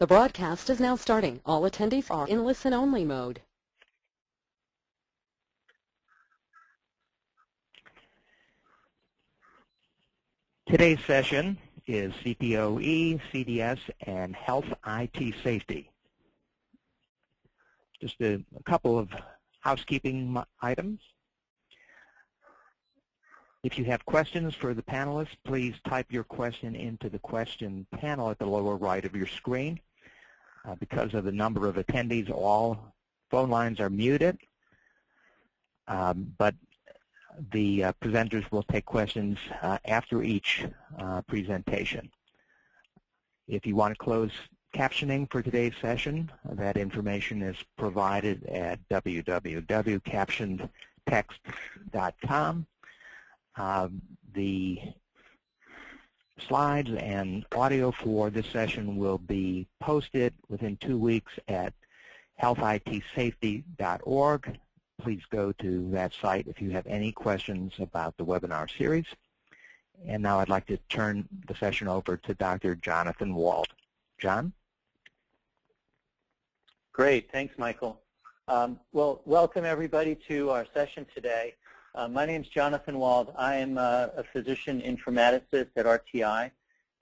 The broadcast is now starting. All attendees are in listen-only mode. Today's session is CPOE, CDS, and Health IT Safety. Just a, a couple of housekeeping items. If you have questions for the panelists, please type your question into the question panel at the lower right of your screen. Uh, because of the number of attendees, all phone lines are muted. Um, but the uh, presenters will take questions uh, after each uh, presentation. If you want to close captioning for today's session, that information is provided at www.captionedtext.com. Um, the slides and audio for this session will be posted within two weeks at healthitsafety.org. Please go to that site if you have any questions about the webinar series. And now I'd like to turn the session over to Dr. Jonathan Wald. John? Great. Thanks, Michael. Um, well, welcome everybody to our session today. Uh, my name is Jonathan Wald. I am uh, a physician informaticist at RTI,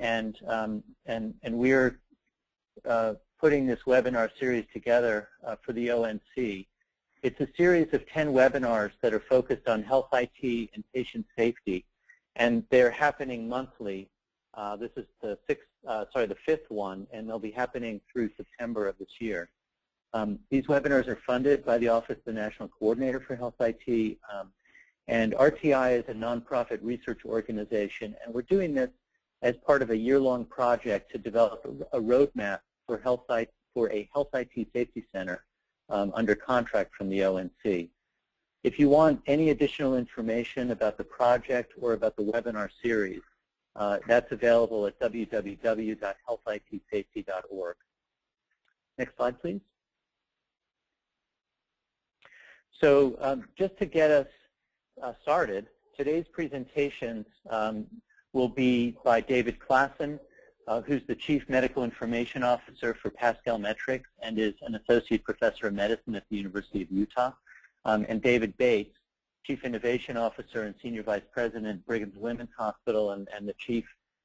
and um, and and we're uh, putting this webinar series together uh, for the ONC. It's a series of 10 webinars that are focused on health IT and patient safety, and they're happening monthly. Uh, this is the sixth, sorry, the fifth one, and they'll be happening through September of this year. Um, these webinars are funded by the Office of the National Coordinator for Health IT, um, and RTI is a nonprofit research organization, and we're doing this as part of a year-long project to develop a roadmap for health IT, for a health IT safety center um, under contract from the ONC. If you want any additional information about the project or about the webinar series, uh, that's available at www.healthitsafety.org. Next slide, please. So um, just to get us uh, started, today's presentation um, will be by David Classen, uh, who's the Chief Medical Information Officer for Pascal Metrics and is an Associate Professor of Medicine at the University of Utah, um, and David Bates, Chief Innovation Officer and Senior Vice President, Brigham and Women's Hospital and, and the Chief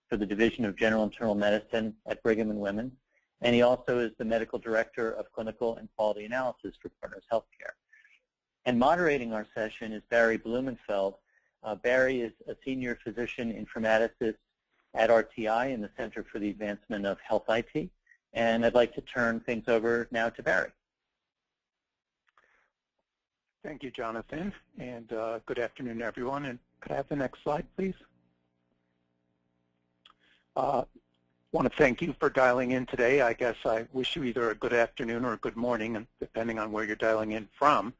for the Division of General Internal Medicine at Brigham and Women's. And he also is the Medical Director of Clinical and Quality Analysis for Partners Healthcare. And moderating our session is Barry Blumenfeld. Uh, Barry is a senior physician informaticist at RTI in the Center for the Advancement of Health IT. And I'd like to turn things over now to Barry. Thank you, Jonathan, and uh, good afternoon, everyone. And could I have the next slide, please? Uh, want to thank you for dialing in today. I guess I wish you either a good afternoon or a good morning, depending on where you're dialing in from.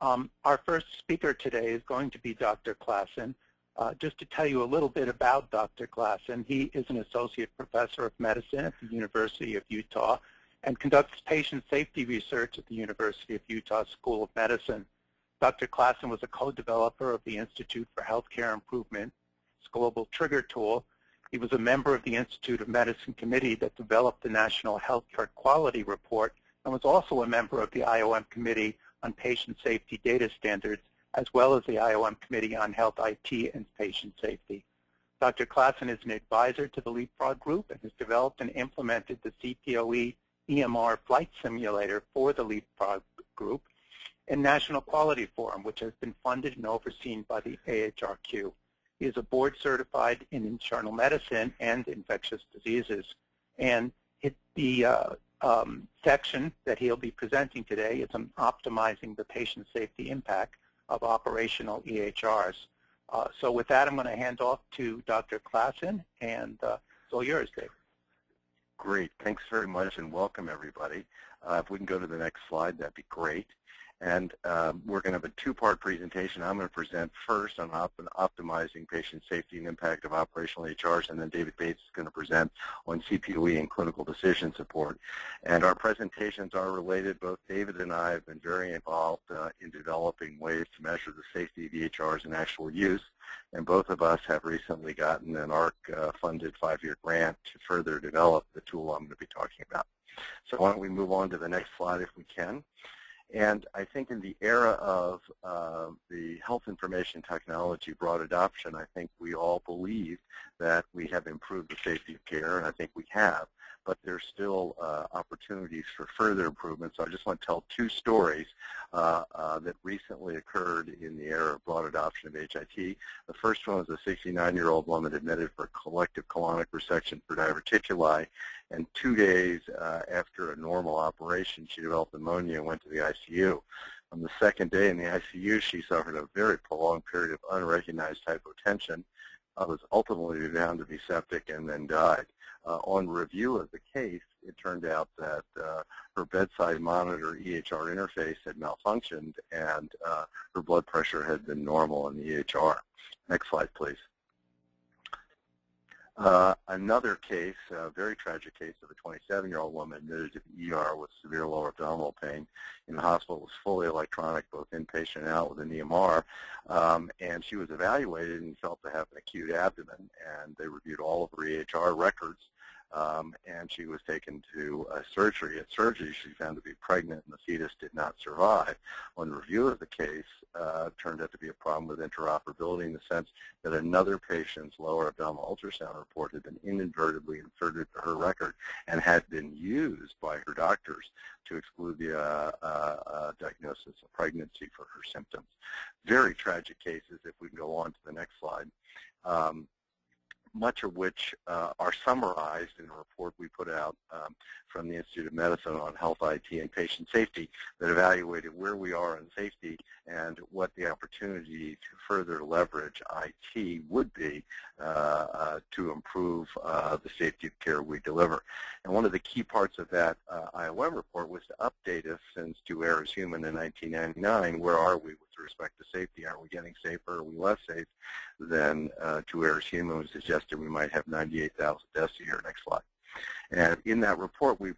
Um, our first speaker today is going to be Dr. Classen. Uh, just to tell you a little bit about Dr. Classen, he is an associate professor of medicine at the University of Utah and conducts patient safety research at the University of Utah School of Medicine. Dr. Classen was a co-developer of the Institute for Healthcare Improvement's global trigger tool. He was a member of the Institute of Medicine committee that developed the National Healthcare Quality Report and was also a member of the IOM committee on Patient Safety Data Standards, as well as the IOM Committee on Health IT and Patient Safety. Dr. Classen is an advisor to the Leapfrog Group and has developed and implemented the CPOE EMR flight simulator for the Leapfrog Group and National Quality Forum, which has been funded and overseen by the AHRQ. He is a board certified in internal medicine and infectious diseases. And the uh, um, section that he'll be presenting today is on optimizing the patient safety impact of operational EHRs. Uh, so with that, I'm going to hand off to Dr. Classen, and uh, it's all yours, Dave. Great. Thanks very much, and welcome, everybody. Uh, if we can go to the next slide, that'd be great. And um, we're going to have a two-part presentation. I'm going to present first on op optimizing patient safety and impact of operational EHRs, and then David Bates is going to present on CPOE and clinical decision support. And our presentations are related. Both David and I have been very involved uh, in developing ways to measure the safety of EHRs in actual use. and both of us have recently gotten an AHRQ-funded uh, five-year grant to further develop the tool I'm going to be talking about. So why don't we move on to the next slide if we can. And I think in the era of uh, the health information technology broad adoption, I think we all believe that we have improved the safety of care, and I think we have but there's still uh, opportunities for further improvement. So I just want to tell two stories uh, uh, that recently occurred in the era of broad adoption of HIT. The first one was a 69-year-old woman admitted for collective colonic resection for diverticuli, and two days uh, after a normal operation, she developed pneumonia and went to the ICU. On the second day in the ICU, she suffered a very prolonged period of unrecognized hypotension, was ultimately found to be septic, and then died on review of the case, it turned out that uh, her bedside monitor EHR interface had malfunctioned and uh, her blood pressure had been normal in the EHR. Next slide, please. Uh, another case, a very tragic case of a 27-year-old woman admitted to the ER with severe lower abdominal pain in the hospital. was fully electronic, both inpatient and out with an EMR. Um, and she was evaluated and felt to have an acute abdomen. And they reviewed all of her EHR records um, and she was taken to a surgery. At surgery, she found to be pregnant, and the fetus did not survive. On review of the case, uh, turned out to be a problem with interoperability in the sense that another patient's lower abdominal ultrasound report had been inadvertently inserted to her record and had been used by her doctors to exclude the uh, uh, uh diagnosis of pregnancy for her symptoms. Very tragic cases. If we can go on to the next slide. Um, much of which uh, are summarized in a report we put out um, from the Institute of Medicine on health IT and patient safety that evaluated where we are in safety and what the opportunity to further leverage IT would be to improve uh, the safety of care we deliver. And one of the key parts of that uh, IOM report was to update us since To Err Is Human in 1999. Where are we with respect to safety? Are we getting safer? Are we less safe than uh, To Err Is Human was suggested we might have 98,000 deaths a year. Next slide. And in that report, we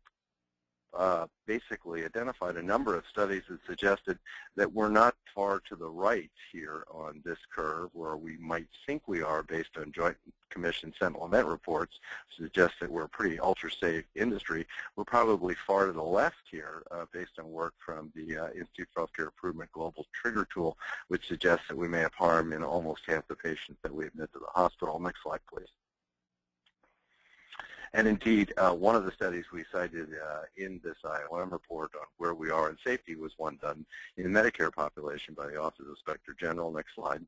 uh, basically identified a number of studies that suggested that we're not far to the right here on this curve where we might think we are based on Joint Commission Sentinel event reports suggest that we're a pretty ultra-safe industry. We're probably far to the left here uh, based on work from the uh, Institute for Healthcare Improvement Global Trigger Tool, which suggests that we may have harm in almost half the patients that we admit to the hospital. Next slide, please. And indeed, uh, one of the studies we cited uh, in this IOM report on where we are in safety was one done in the Medicare population by the Office of Inspector General. Next slide.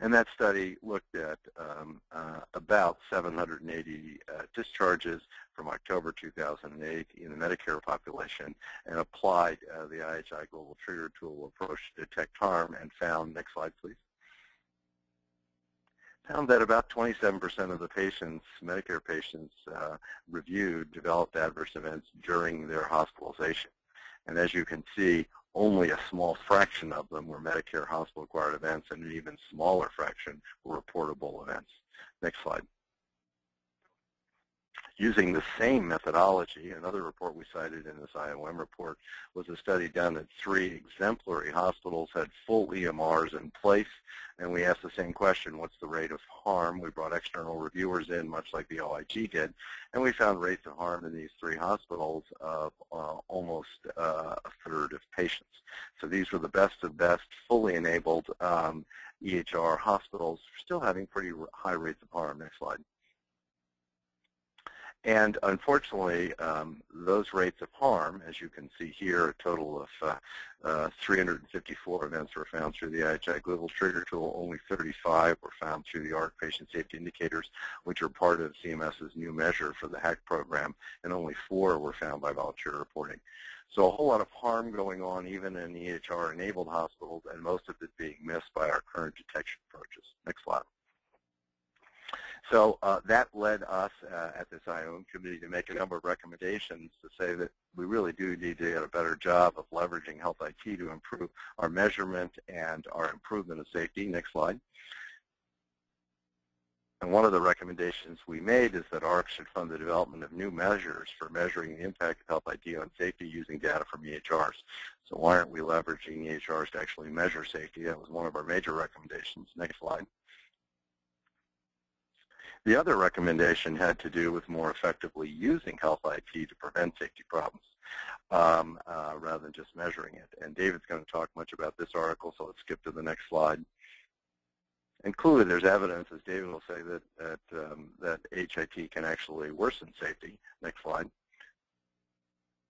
And that study looked at um, uh, about 780 uh, discharges from October 2008 in the Medicare population and applied uh, the IHI Global Trigger Tool approach to detect harm and found, next slide please, found that about 27% of the patients, Medicare patients uh, reviewed, developed adverse events during their hospitalization. And as you can see, only a small fraction of them were Medicare hospital-acquired events, and an even smaller fraction were reportable events. Next slide using the same methodology. Another report we cited in this IOM report was a study done at three exemplary hospitals, had full EMRs in place, and we asked the same question, what's the rate of harm? We brought external reviewers in, much like the OIG did, and we found rates of harm in these three hospitals of uh, almost uh, a third of patients. So these were the best of best, fully enabled um, EHR hospitals, still having pretty high rates of harm. Next slide. And unfortunately, um, those rates of harm, as you can see here, a total of uh, uh, 354 events were found through the IHI Global Trigger Tool. Only 35 were found through the AHRQ Patient Safety Indicators, which are part of CMS's new measure for the HAC program, and only four were found by volunteer reporting. So a whole lot of harm going on even in EHR-enabled hospitals, and most of it being missed by our current detection approaches. Next slide. So uh, that led us uh, at this IOM committee to make a number of recommendations to say that we really do need to get a better job of leveraging health IT to improve our measurement and our improvement of safety. Next slide. And one of the recommendations we made is that AHRQ should fund the development of new measures for measuring the impact of health IT on safety using data from EHRs. So why aren't we leveraging EHRs to actually measure safety? That was one of our major recommendations. Next slide. The other recommendation had to do with more effectively using health IT to prevent safety problems um, uh, rather than just measuring it. And David's going to talk much about this article, so let's skip to the next slide. And clearly there's evidence, as David will say, that, that, um, that HIT can actually worsen safety. Next slide.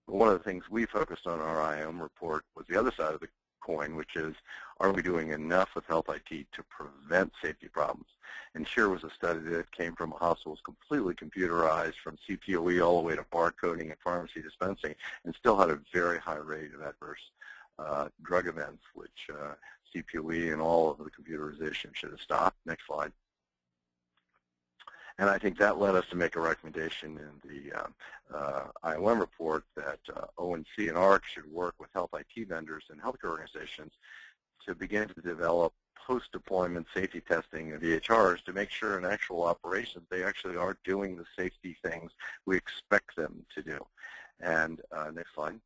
One of the things we focused on our IOM report was the other side of the coin, which is, are we doing enough with health IT to prevent safety problems? And here was a study that came from a hospital that was completely computerized from CPOE all the way to barcoding and pharmacy dispensing and still had a very high rate of adverse uh, drug events, which uh, CPOE and all of the computerization should have stopped. Next slide. And I think that led us to make a recommendation in the uh, uh, IOM report that uh, ONC and AHRQ should work with health IT vendors and healthcare organizations to begin to develop post-deployment safety testing of EHRs to make sure in actual operations they actually are doing the safety things we expect them to do. And uh, next slide.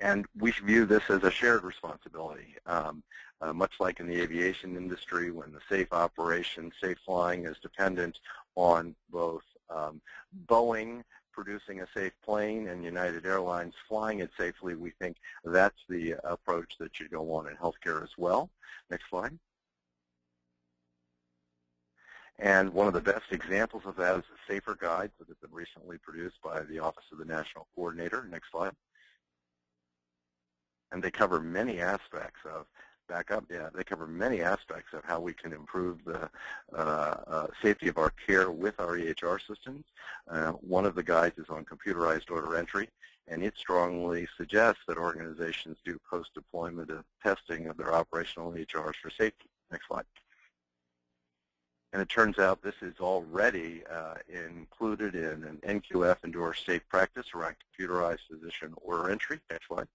And we view this as a shared responsibility. Um, uh, much like in the aviation industry when the safe operation, safe flying is dependent on both um, Boeing producing a safe plane and United Airlines flying it safely, we think that's the approach that should go on in healthcare as well. Next slide. And one of the best examples of that is the SAFER guide that has been recently produced by the Office of the National Coordinator. Next slide. And they cover many aspects of back up, yeah, they cover many aspects of how we can improve the uh, uh, safety of our care with our EHR systems. Uh, one of the guides is on computerized order entry, and it strongly suggests that organizations do post-deployment testing of their operational EHRs for safety. Next slide. And it turns out this is already uh, included in an NQF endorsed safe practice around computerized physician order entry. Next slide.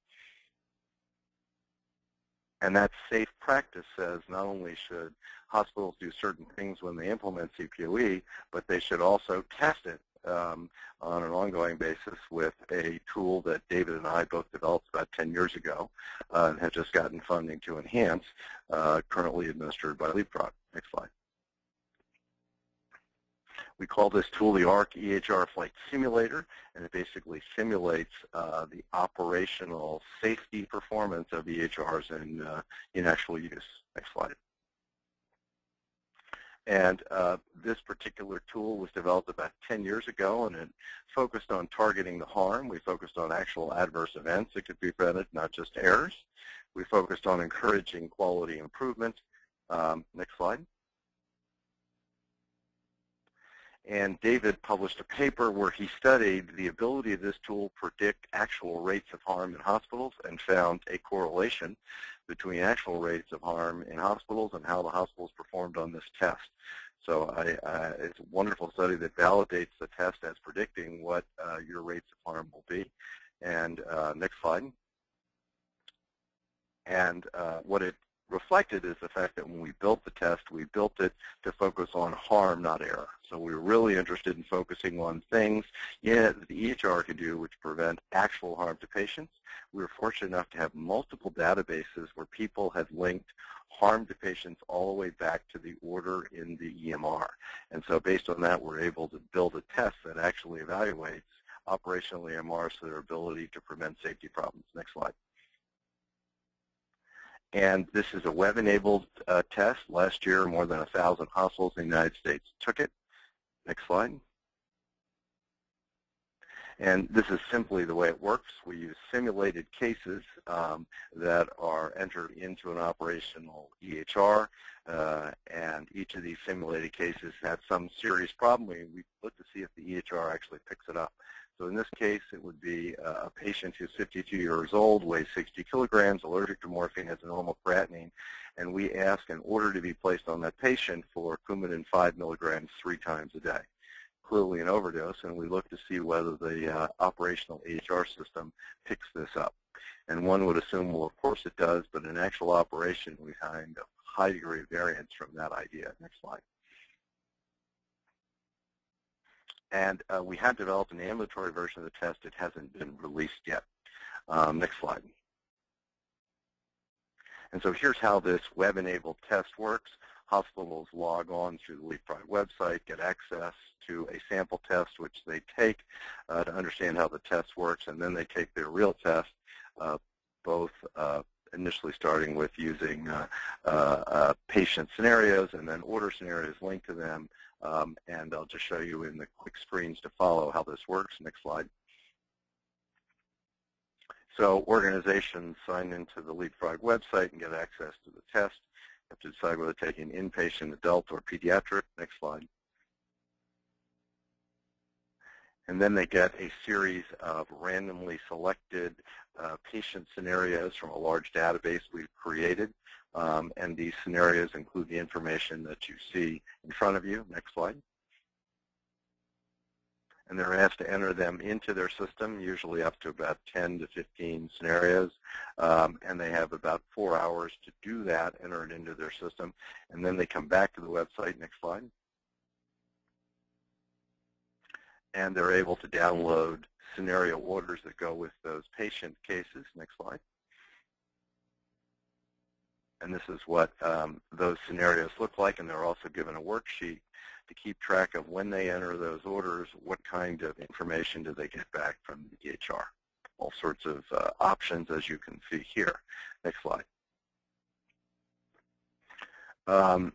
And that safe practice says not only should hospitals do certain things when they implement CPOE, but they should also test it um, on an ongoing basis with a tool that David and I both developed about 10 years ago uh, and have just gotten funding to enhance, uh, currently administered by Leapfrog. Next slide. We call this tool the AHRQ EHR Flight Simulator, and it basically simulates uh, the operational safety performance of EHRs in, uh, in actual use. Next slide. And uh, this particular tool was developed about 10 years ago, and it focused on targeting the harm. We focused on actual adverse events that could be prevented, not just errors. We focused on encouraging quality improvement. Um, next slide. And David published a paper where he studied the ability of this tool to predict actual rates of harm in hospitals and found a correlation between actual rates of harm in hospitals and how the hospitals performed on this test. So I, uh, it's a wonderful study that validates the test as predicting what uh, your rates of harm will be. And uh, next slide. And uh, what it reflected is the fact that when we built the test, we built it to focus on harm, not error. So we were really interested in focusing on things yeah, that the EHR could do which prevent actual harm to patients. We were fortunate enough to have multiple databases where people had linked harm to patients all the way back to the order in the EMR. And so based on that, we're able to build a test that actually evaluates operational EMRs for their ability to prevent safety problems. Next slide. And this is a web-enabled uh, test. Last year, more than 1,000 hospitals in the United States took it. Next slide. And this is simply the way it works. We use simulated cases um, that are entered into an operational EHR, uh, and each of these simulated cases has some serious problem. We, we look to see if the EHR actually picks it up. So in this case, it would be a patient who's 52 years old, weighs 60 kilograms, allergic to morphine, has a normal creatinine, and we ask an order to be placed on that patient for Coumadin 5 milligrams three times a day. Clearly an overdose, and we look to see whether the uh, operational EHR system picks this up. And one would assume, well, of course it does, but in actual operation, we find a high degree of variance from that idea. Next slide. And uh, we have developed an ambulatory version of the test. It hasn't been released yet. Um, next slide. And so here's how this web-enabled test works. Hospitals log on through the Leapfrog website, get access to a sample test, which they take uh, to understand how the test works, and then they take their real test, uh, both uh, initially starting with using uh, uh, patient scenarios and then order scenarios linked to them. Um, and I'll just show you in the quick screens to follow how this works. Next slide. So organizations sign into the Leapfrog website and get access to the test. You have to decide whether an inpatient, adult, or pediatric. Next slide. And then they get a series of randomly selected uh, patient scenarios from a large database we've created. Um, and these scenarios include the information that you see in front of you. Next slide and they're asked to enter them into their system, usually up to about 10 to 15 scenarios, um, and they have about four hours to do that, enter it into their system, and then they come back to the website. Next slide. And they're able to download scenario orders that go with those patient cases. Next slide. And this is what um, those scenarios look like, and they're also given a worksheet to keep track of when they enter those orders, what kind of information do they get back from the EHR. All sorts of uh, options as you can see here. Next slide. Um,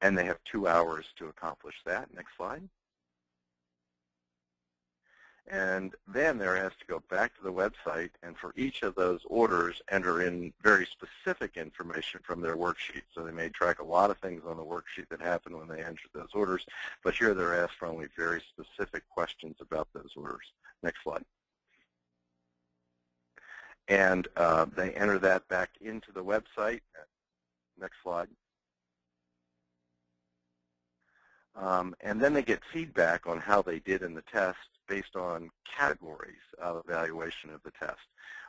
and they have two hours to accomplish that. Next slide. And then they're asked to go back to the website and for each of those orders enter in very specific information from their worksheet. So they may track a lot of things on the worksheet that happen when they enter those orders, but here they're asked for only very specific questions about those orders. Next slide. And uh, they enter that back into the website. Next slide. Um, and then they get feedback on how they did in the test based on categories of evaluation of the test.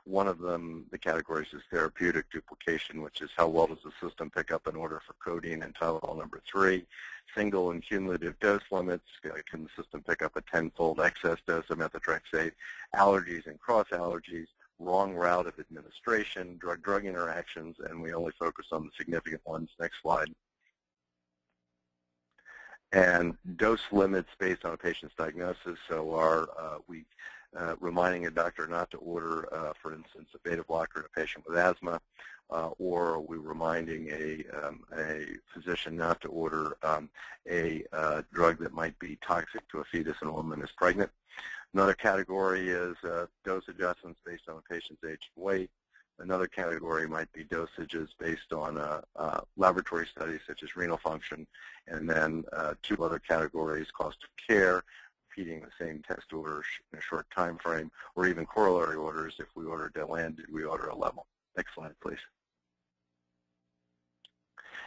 One of them, the categories is therapeutic duplication, which is how well does the system pick up an order for codeine and Tylenol number three. Single and cumulative dose limits, uh, can the system pick up a tenfold excess dose of methotrexate? Allergies and cross allergies, wrong route of administration, drug-drug interactions, and we only focus on the significant ones. Next slide and dose limits based on a patient's diagnosis. So are uh, we uh, reminding a doctor not to order, uh, for instance, a beta blocker in a patient with asthma, uh, or are we reminding a, um, a physician not to order um, a uh, drug that might be toxic to a fetus and a woman is pregnant? Another category is uh, dose adjustments based on a patient's age and weight. Another category might be dosages based on uh, uh, laboratory studies such as renal function, and then uh, two other categories, cost of care, repeating the same test order in a short time frame, or even corollary orders. If we order Dilantin, did we order a level? Next slide, please.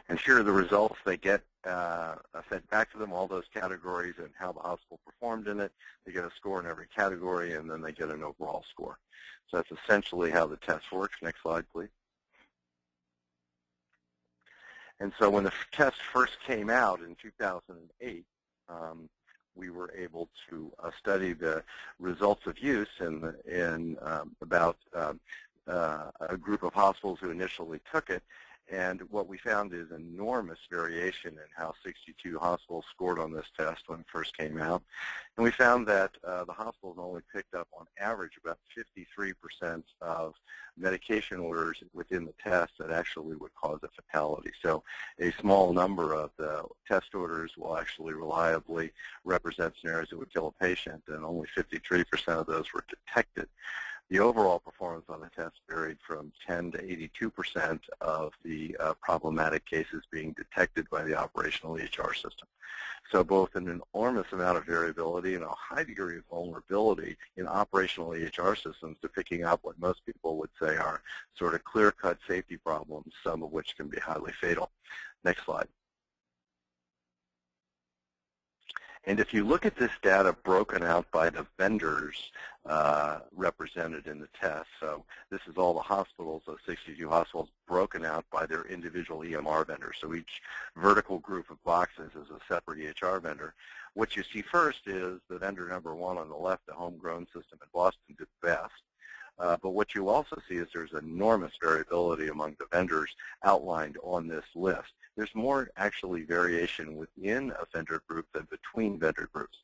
And here are the results they get uh, fed back to them, all those categories and how the hospital performed in it. They get a score in every category, and then they get an overall score. So that's essentially how the test works. Next slide, please. And so when the test first came out in 2008, um, we were able to uh, study the results of use in, in um, about um, uh, a group of hospitals who initially took it. And what we found is enormous variation in how 62 hospitals scored on this test when it first came out. And we found that uh, the hospitals only picked up on average about 53% of medication orders within the test that actually would cause a fatality. So a small number of the test orders will actually reliably represent scenarios that would kill a patient, and only 53% of those were detected. The overall performance on the test varied from 10 to 82% of the uh, problematic cases being detected by the operational EHR system. So both an enormous amount of variability and a high degree of vulnerability in operational EHR systems to picking up what most people would say are sort of clear-cut safety problems, some of which can be highly fatal. Next slide. And if you look at this data broken out by the vendors uh, represented in the test, so this is all the hospitals, those 62 hospitals, broken out by their individual EMR vendors. So each vertical group of boxes is a separate EHR vendor. What you see first is the vendor number one on the left, the homegrown system in Boston, did best. Uh, but what you also see is there's enormous variability among the vendors outlined on this list. There's more actually variation within a vendor group than between vendor groups,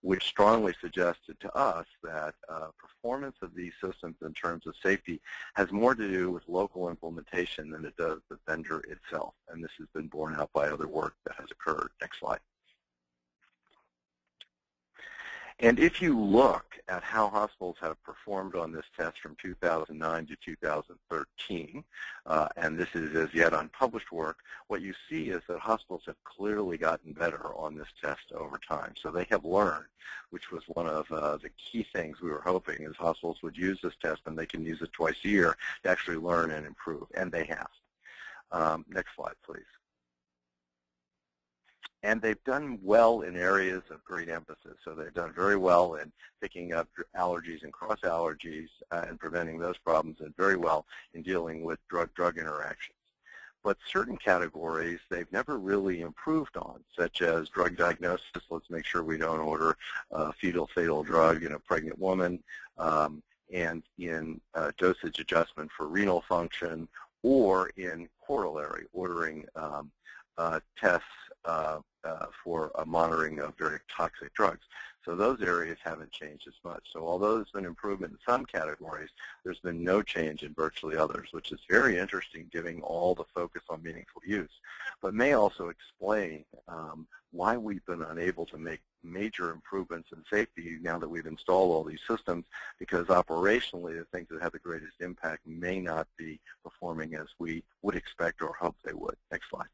which strongly suggested to us that uh, performance of these systems in terms of safety has more to do with local implementation than it does the vendor itself. And this has been borne out by other work that has occurred. Next slide. And if you look at how hospitals have performed on this test from 2009 to 2013, uh, and this is as yet unpublished work, what you see is that hospitals have clearly gotten better on this test over time. So they have learned, which was one of uh, the key things we were hoping is hospitals would use this test and they can use it twice a year to actually learn and improve, and they have. Um, next slide, please. And they've done well in areas of great emphasis. So they've done very well in picking up allergies and cross allergies uh, and preventing those problems and very well in dealing with drug-drug interactions. But certain categories they've never really improved on, such as drug diagnosis. Let's make sure we don't order a fetal fatal drug in a pregnant woman, um, and in uh, dosage adjustment for renal function, or in corollary, ordering um, uh, tests uh, uh, for monitoring of very toxic drugs. So those areas haven't changed as much. So although there's been improvement in some categories, there's been no change in virtually others, which is very interesting given all the focus on meaningful use, but may also explain um, why we've been unable to make major improvements in safety now that we've installed all these systems because operationally the things that have the greatest impact may not be performing as we would expect or hope they would. Next slide.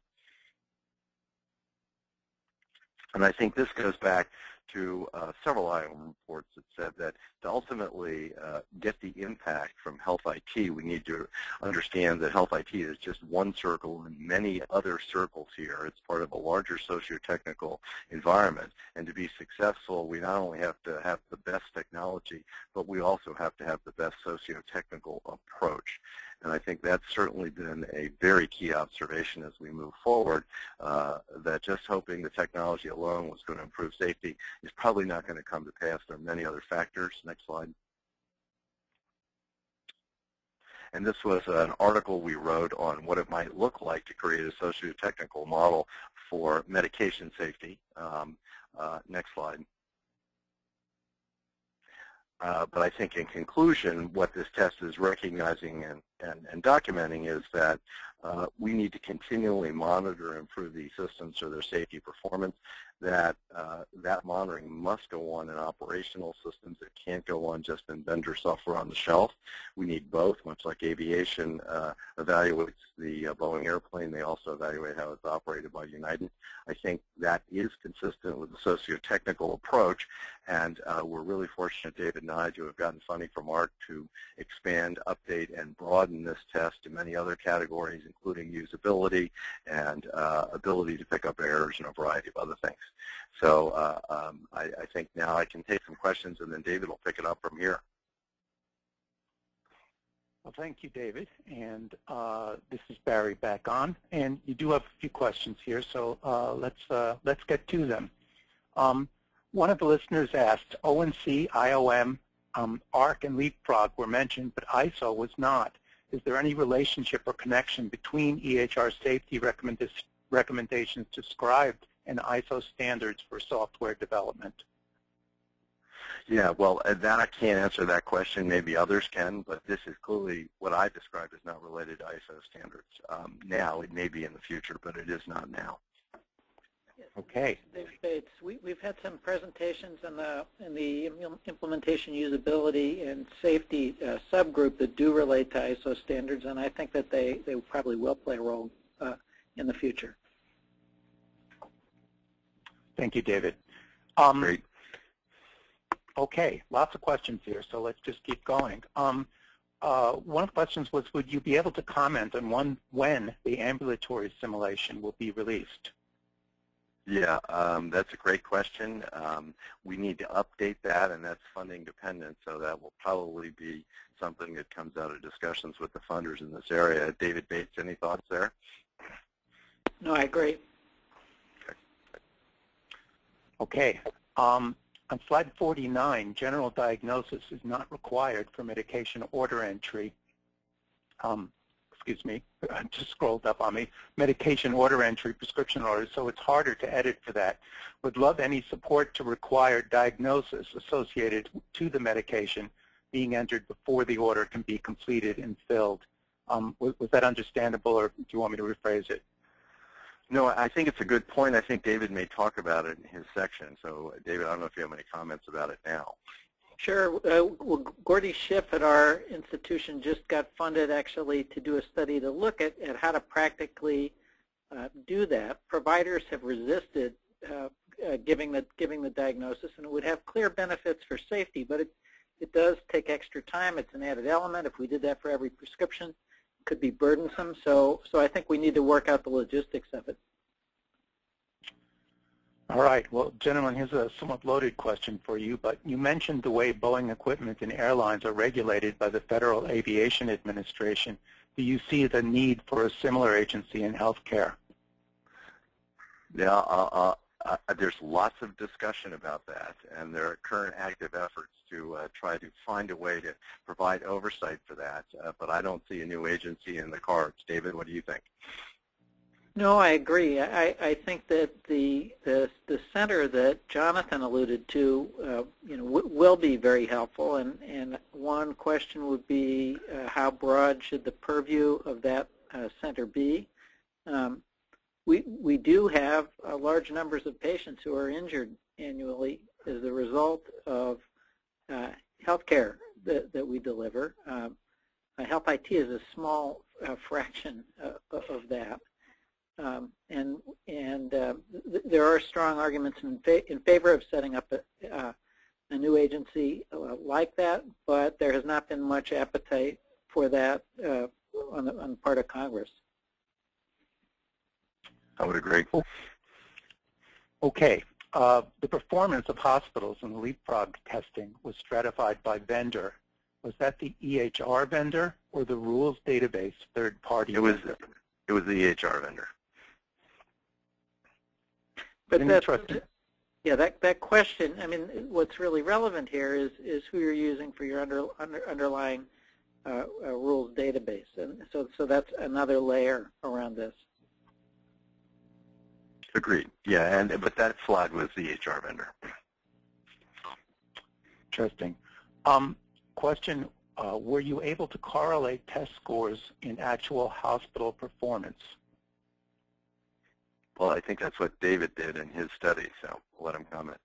And I think this goes back to uh, several IOM reports that said that to ultimately uh, get the impact from health IT, we need to understand that health IT is just one circle and many other circles here. It's part of a larger socio-technical environment. And to be successful, we not only have to have the best technology, but we also have to have the best socio-technical approach. And I think that's certainly been a very key observation as we move forward, uh, that just hoping the technology alone was going to improve safety is probably not going to come to pass. There are many other factors. Next slide. And this was an article we wrote on what it might look like to create a socio-technical model for medication safety. Um, uh, next slide. Uh, but I think in conclusion, what this test is recognizing and, and, and documenting is that uh, we need to continually monitor and improve these systems or their safety performance that uh, that monitoring must go on in operational systems. It can't go on just in vendor software on the shelf. We need both, much like aviation uh, evaluates the uh, Boeing airplane. They also evaluate how it's operated by United. I think that is consistent with the socio-technical approach, and uh, we're really fortunate, David and I, to have gotten funding from AHRQ to expand, update, and broaden this test to many other categories, including usability and uh, ability to pick up errors and a variety of other things. So uh, um, I, I, think now I can take some questions, and then David will pick it up from here. Well, thank you, David. And uh, this is Barry back on. And you do have a few questions here, so uh, let's uh, let's get to them. Um, one of the listeners asked, ONC, IOM, um, AHRQ, and Leapfrog were mentioned, but ISO was not. Is there any relationship or connection between EHR safety recommendations described and ISO standards for software development? Yeah, well, uh, that I can't answer that question. Maybe others can, but this is clearly what I described as not related to ISO standards. Um, now, it may be in the future, but it is not now. Okay. Dave Bates, we, have had some presentations in the, in the implementation usability and safety uh, subgroup that do relate to ISO standards, and I think that they, they probably will play a role uh, in the future. Thank you, David. Um, Great. Okay, lots of questions here, so let's just keep going. Um, uh, one of the questions was, would you be able to comment on one, when the ambulatory simulation will be released? Yeah, um, that's a great question. Um, we need to update that, and that's funding dependent, so that will probably be something that comes out of discussions with the funders in this area. David Bates, any thoughts there? No, I agree. Okay. Um, on slide 49, general diagnosis is not required for medication order entry. Um, excuse me, just scrolled up on me. Medication order entry, prescription orders, so it's harder to edit for that. Would love any support to require diagnosis associated to the medication being entered before the order can be completed and filled. Um, was, was that understandable, or do you want me to rephrase it? No, I think it's a good point. I think David may talk about it in his section. So, David, I don't know if you have any comments about it now. Sure. Uh, well, Gordy Schiff at our institution just got funded actually to do a study to look at, at how to practically uh, do that. Providers have resisted uh, uh giving the giving the diagnosis, and it would have clear benefits for safety, but it it does take extra time. It's an added element. If we did that for every prescription, it could be burdensome. So, so I think we need to work out the logistics of it. All right. Well, gentlemen, here's a somewhat loaded question for you, but you mentioned the way Boeing equipment and airlines are regulated by the Federal Aviation Administration. Do you see the need for a similar agency in healthcare? Yeah, uh, uh, uh, there's lots of discussion about that, and there are current active efforts to uh, try to find a way to provide oversight for that, uh, but I don't see a new agency in the cards. David, what do you think? No, I agree. I, I think that the, the, the center that Jonathan alluded to, uh, you know, will be very helpful. And, and one question would be uh, how broad should the purview of that uh, center be? Um, we, we do have uh, large numbers of patients who are injured annually as a result of uh, health care that, that we deliver. Um, health IT is a small uh, fraction uh, of that. Um, and and uh, th there are strong arguments in, fa in favor of setting up a, uh, a new agency uh, like that, but there has not been much appetite for that on the, on the part of Congress. I would agree. Okay. Uh, the performance of hospitals in leapfrog testing was stratified by vendor. Was that the EHR vendor or the rules database third party? It was. Vendor? It was the EHR vendor. But that, yeah, that that question. I mean, what's really relevant here is is who you're using for your under, under underlying uh, uh, rules database, and so so that's another layer around this. Agreed. Yeah, and but that slide was the EHR vendor. Interesting. Um, question, uh, were you able to correlate test scores in actual hospital performance? Well, I think that's what David did in his study, so I'll let him comment.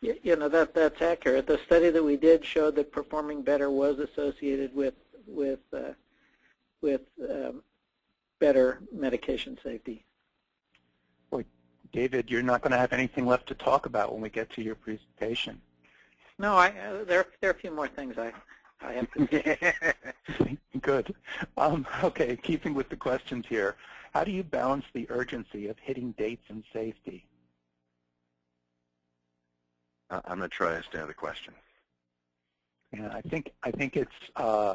You, you know, that, that's accurate. The study that we did showed that performing better was associated with, with, uh, with um, better medication safety. David, you're not going to have anything left to talk about when we get to your presentation. No, I, uh, there, there are a few more things I, I have to say. Good. Um, okay, keeping with the questions here, how do you balance the urgency of hitting dates and safety? Uh, I'm going to try to understand the question. Yeah, I think I think it's uh,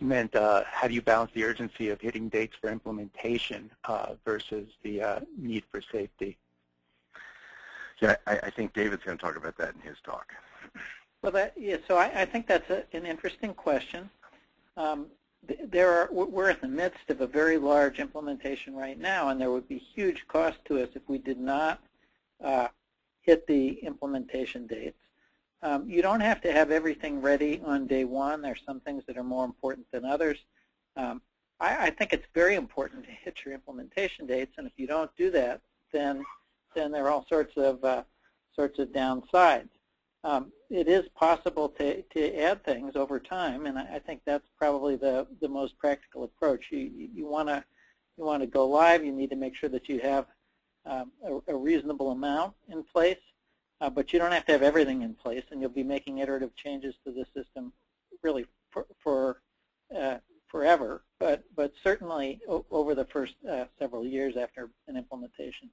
meant uh, how do you balance the urgency of hitting dates for implementation uh, versus the uh, need for safety? Yeah, I, I think David's going to talk about that in his talk. Well, that, yeah, so I, I think that's a, an interesting question. Um, there are, we're in the midst of a very large implementation right now, and there would be huge cost to us if we did not uh, hit the implementation dates. Um, you don't have to have everything ready on day one. There's some things that are more important than others. Um, I, I, think it's very important to hit your implementation dates, and if you don't do that, then then there are all sorts of uh, sorts of downsides. Um, it is possible to, to add things over time, and I, I think that's probably the, the most practical approach. You, you want to you want to go live, you need to make sure that you have um, a, a, reasonable amount in place, uh, but you don't have to have everything in place, and you'll be making iterative changes to the system really for, for uh, forever, but, but certainly over the first uh, several years after an implementation.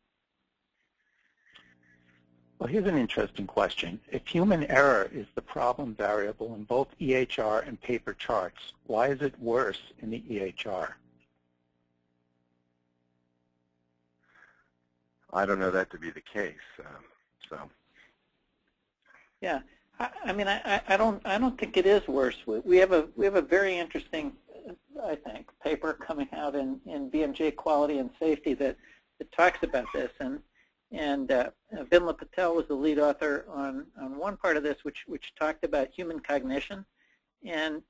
Well, here's an interesting question. If human error is the problem variable in both EHR and paper charts, why is it worse in the EHR? I don't know that to be the case. Um, so, Yeah, I, I mean, I, I don't, I don't think it is worse. We, we have a, we have a very interesting, I think, paper coming out in, in BMJ Quality and Safety that, that talks about this, and and uh, Vimla Patel was the lead author on on one part of this, which which talked about human cognition, and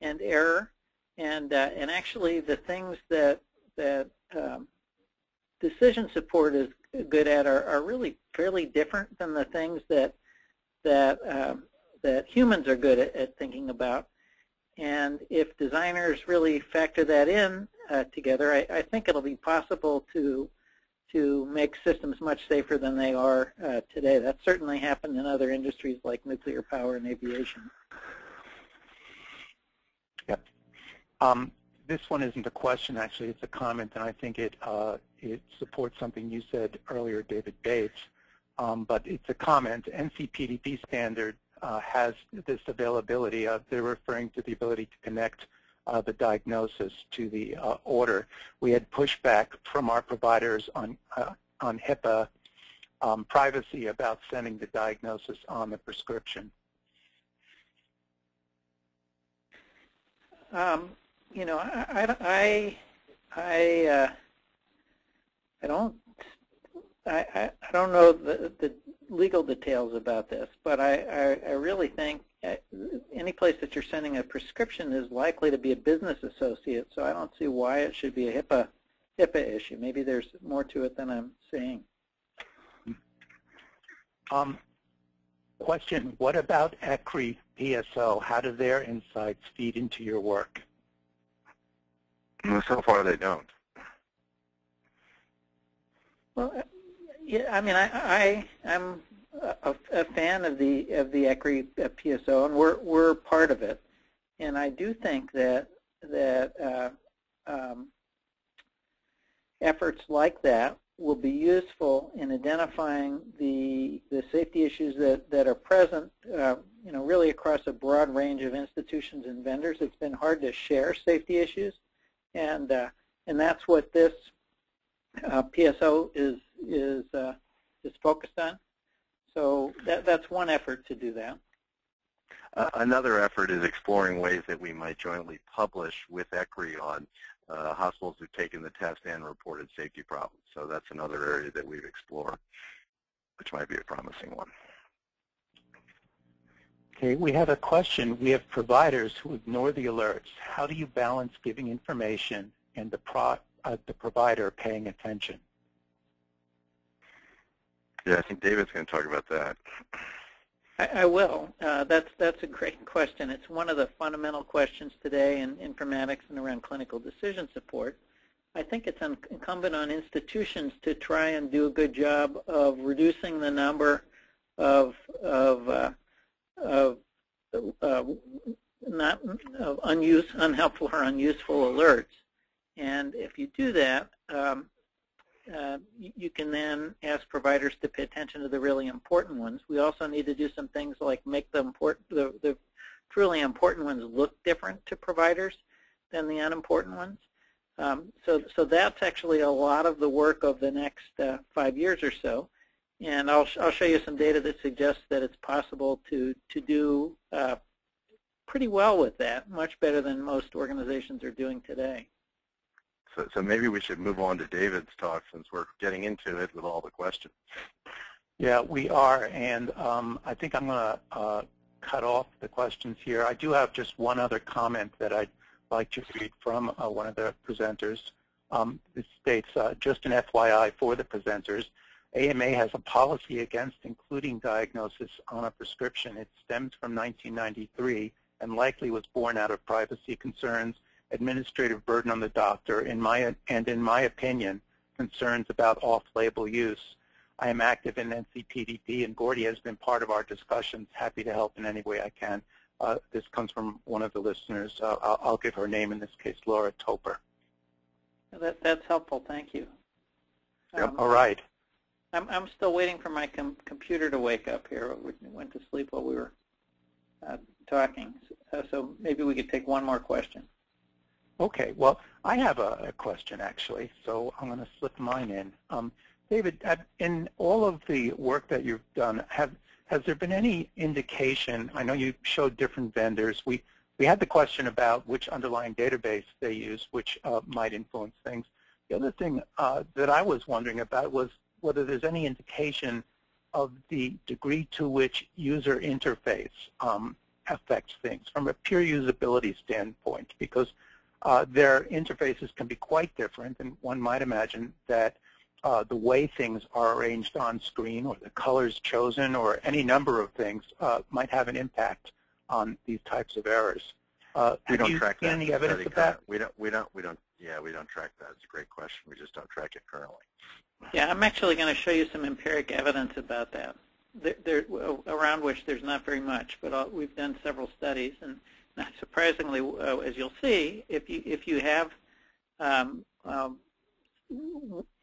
and error, and uh, and actually the things that that um, decision support is good at are, are really fairly different than the things that that um, that humans are good at, at, thinking about. And if designers really factor that in uh, together, I, I, think it'll be possible to to make systems much safer than they are uh, today. That's certainly happened in other industries like nuclear power and aviation. Yep. Um, this one isn't a question, actually. It's a comment, and I think it uh, it supports something you said earlier, David Bates. Um, but it's a comment. NCPDP standard uh, has this availability. Of, they're referring to the ability to connect uh, the diagnosis to the uh, order. We had pushback from our providers on uh, on HIPAA um, privacy about sending the diagnosis on the prescription. Um, you know, I, I, I, uh, I don't, I, I, don't know the, the legal details about this, but I, I, I really think any place that you're sending a prescription is likely to be a business associate, so I don't see why it should be a HIPAA, HIPAA issue. Maybe there's more to it than I'm saying. Um, question, what about ECRI PSO? How do their insights feed into your work? So far they don't. Well, uh, yeah, I mean, I, I I'm a, a fan of the of the ECRI PSO, and we're we're part of it. And I do think that that uh, um, efforts like that will be useful in identifying the the safety issues that that are present. Uh, you know, really across a broad range of institutions and vendors. It's been hard to share safety issues, and uh, and that's what this uh, PSO is is uh, is focused on. So that, that's one effort to do that. Uh, another effort is exploring ways that we might jointly publish with ECRI on uh, hospitals who've taken the test and reported safety problems. So that's another area that we've explored, which might be a promising one. Okay, we have a question. We have providers who ignore the alerts. How do you balance giving information and the, pro uh, the provider paying attention? Yeah, I think David's going to talk about that. I, I will. Uh, that's that's a great question. It's one of the fundamental questions today in informatics and around clinical decision support. I think it's incumbent on institutions to try and do a good job of reducing the number of of uh, of uh, not of unuse, unhelpful or unuseful alerts. And if you do that, um, uh, you can then ask providers to pay attention to the really important ones. We also need to do some things like make the, important, the, the truly important ones look different to providers than the unimportant ones. Um, so, so that's actually a lot of the work of the next uh, five years or so. And I'll, I'll show you some data that suggests that it's possible to, to do uh, pretty well with that, much better than most organizations are doing today. So, so maybe we should move on to David's talk since we're getting into it with all the questions. Yeah, we are, and um, I think I'm going to uh, cut off the questions here. I do have just one other comment that I'd like to read from uh, one of the presenters. Um, it states, uh, just an FYI for the presenters, AMA has a policy against including diagnosis on a prescription. It stems from 1993 and likely was born out of privacy concerns administrative burden on the doctor, in my, and in my opinion, concerns about off-label use. I am active in NCPDP, and Gordy has been part of our discussions. Happy to help in any way I can. Uh, this comes from one of the listeners. Uh, I'll, I'll, give her name, in this case, Laura Toper. That, that's helpful. Thank you. Yep. Um, All right. I'm, I'm still waiting for my com computer to wake up here. We went to sleep while we were uh, talking. So maybe we could take one more question. Okay, well, I have a, a question actually, so I'm going to slip mine in. Um, David, in all of the work that you've done, have has there been any indication, I know you showed different vendors, we, we had the question about which underlying database they use, which uh, might influence things. The other thing uh, that I was wondering about was whether there's any indication of the degree to which user interface um, affects things from a pure usability standpoint, because uh, their interfaces can be quite different, and one might imagine that uh, the way things are arranged on screen or the colors chosen or any number of things uh, might have an impact on these types of errors. Uh, we don't you track that. any evidence of that? We don't. We don't. We don't. Yeah, we don't track that. It's a great question. We just don't track it currently. Yeah, I'm actually going to show you some empiric evidence about that, there, there, around which there's not very much, but all, we've done several studies, and not surprisingly, uh, as you'll see, if you if you have um, um,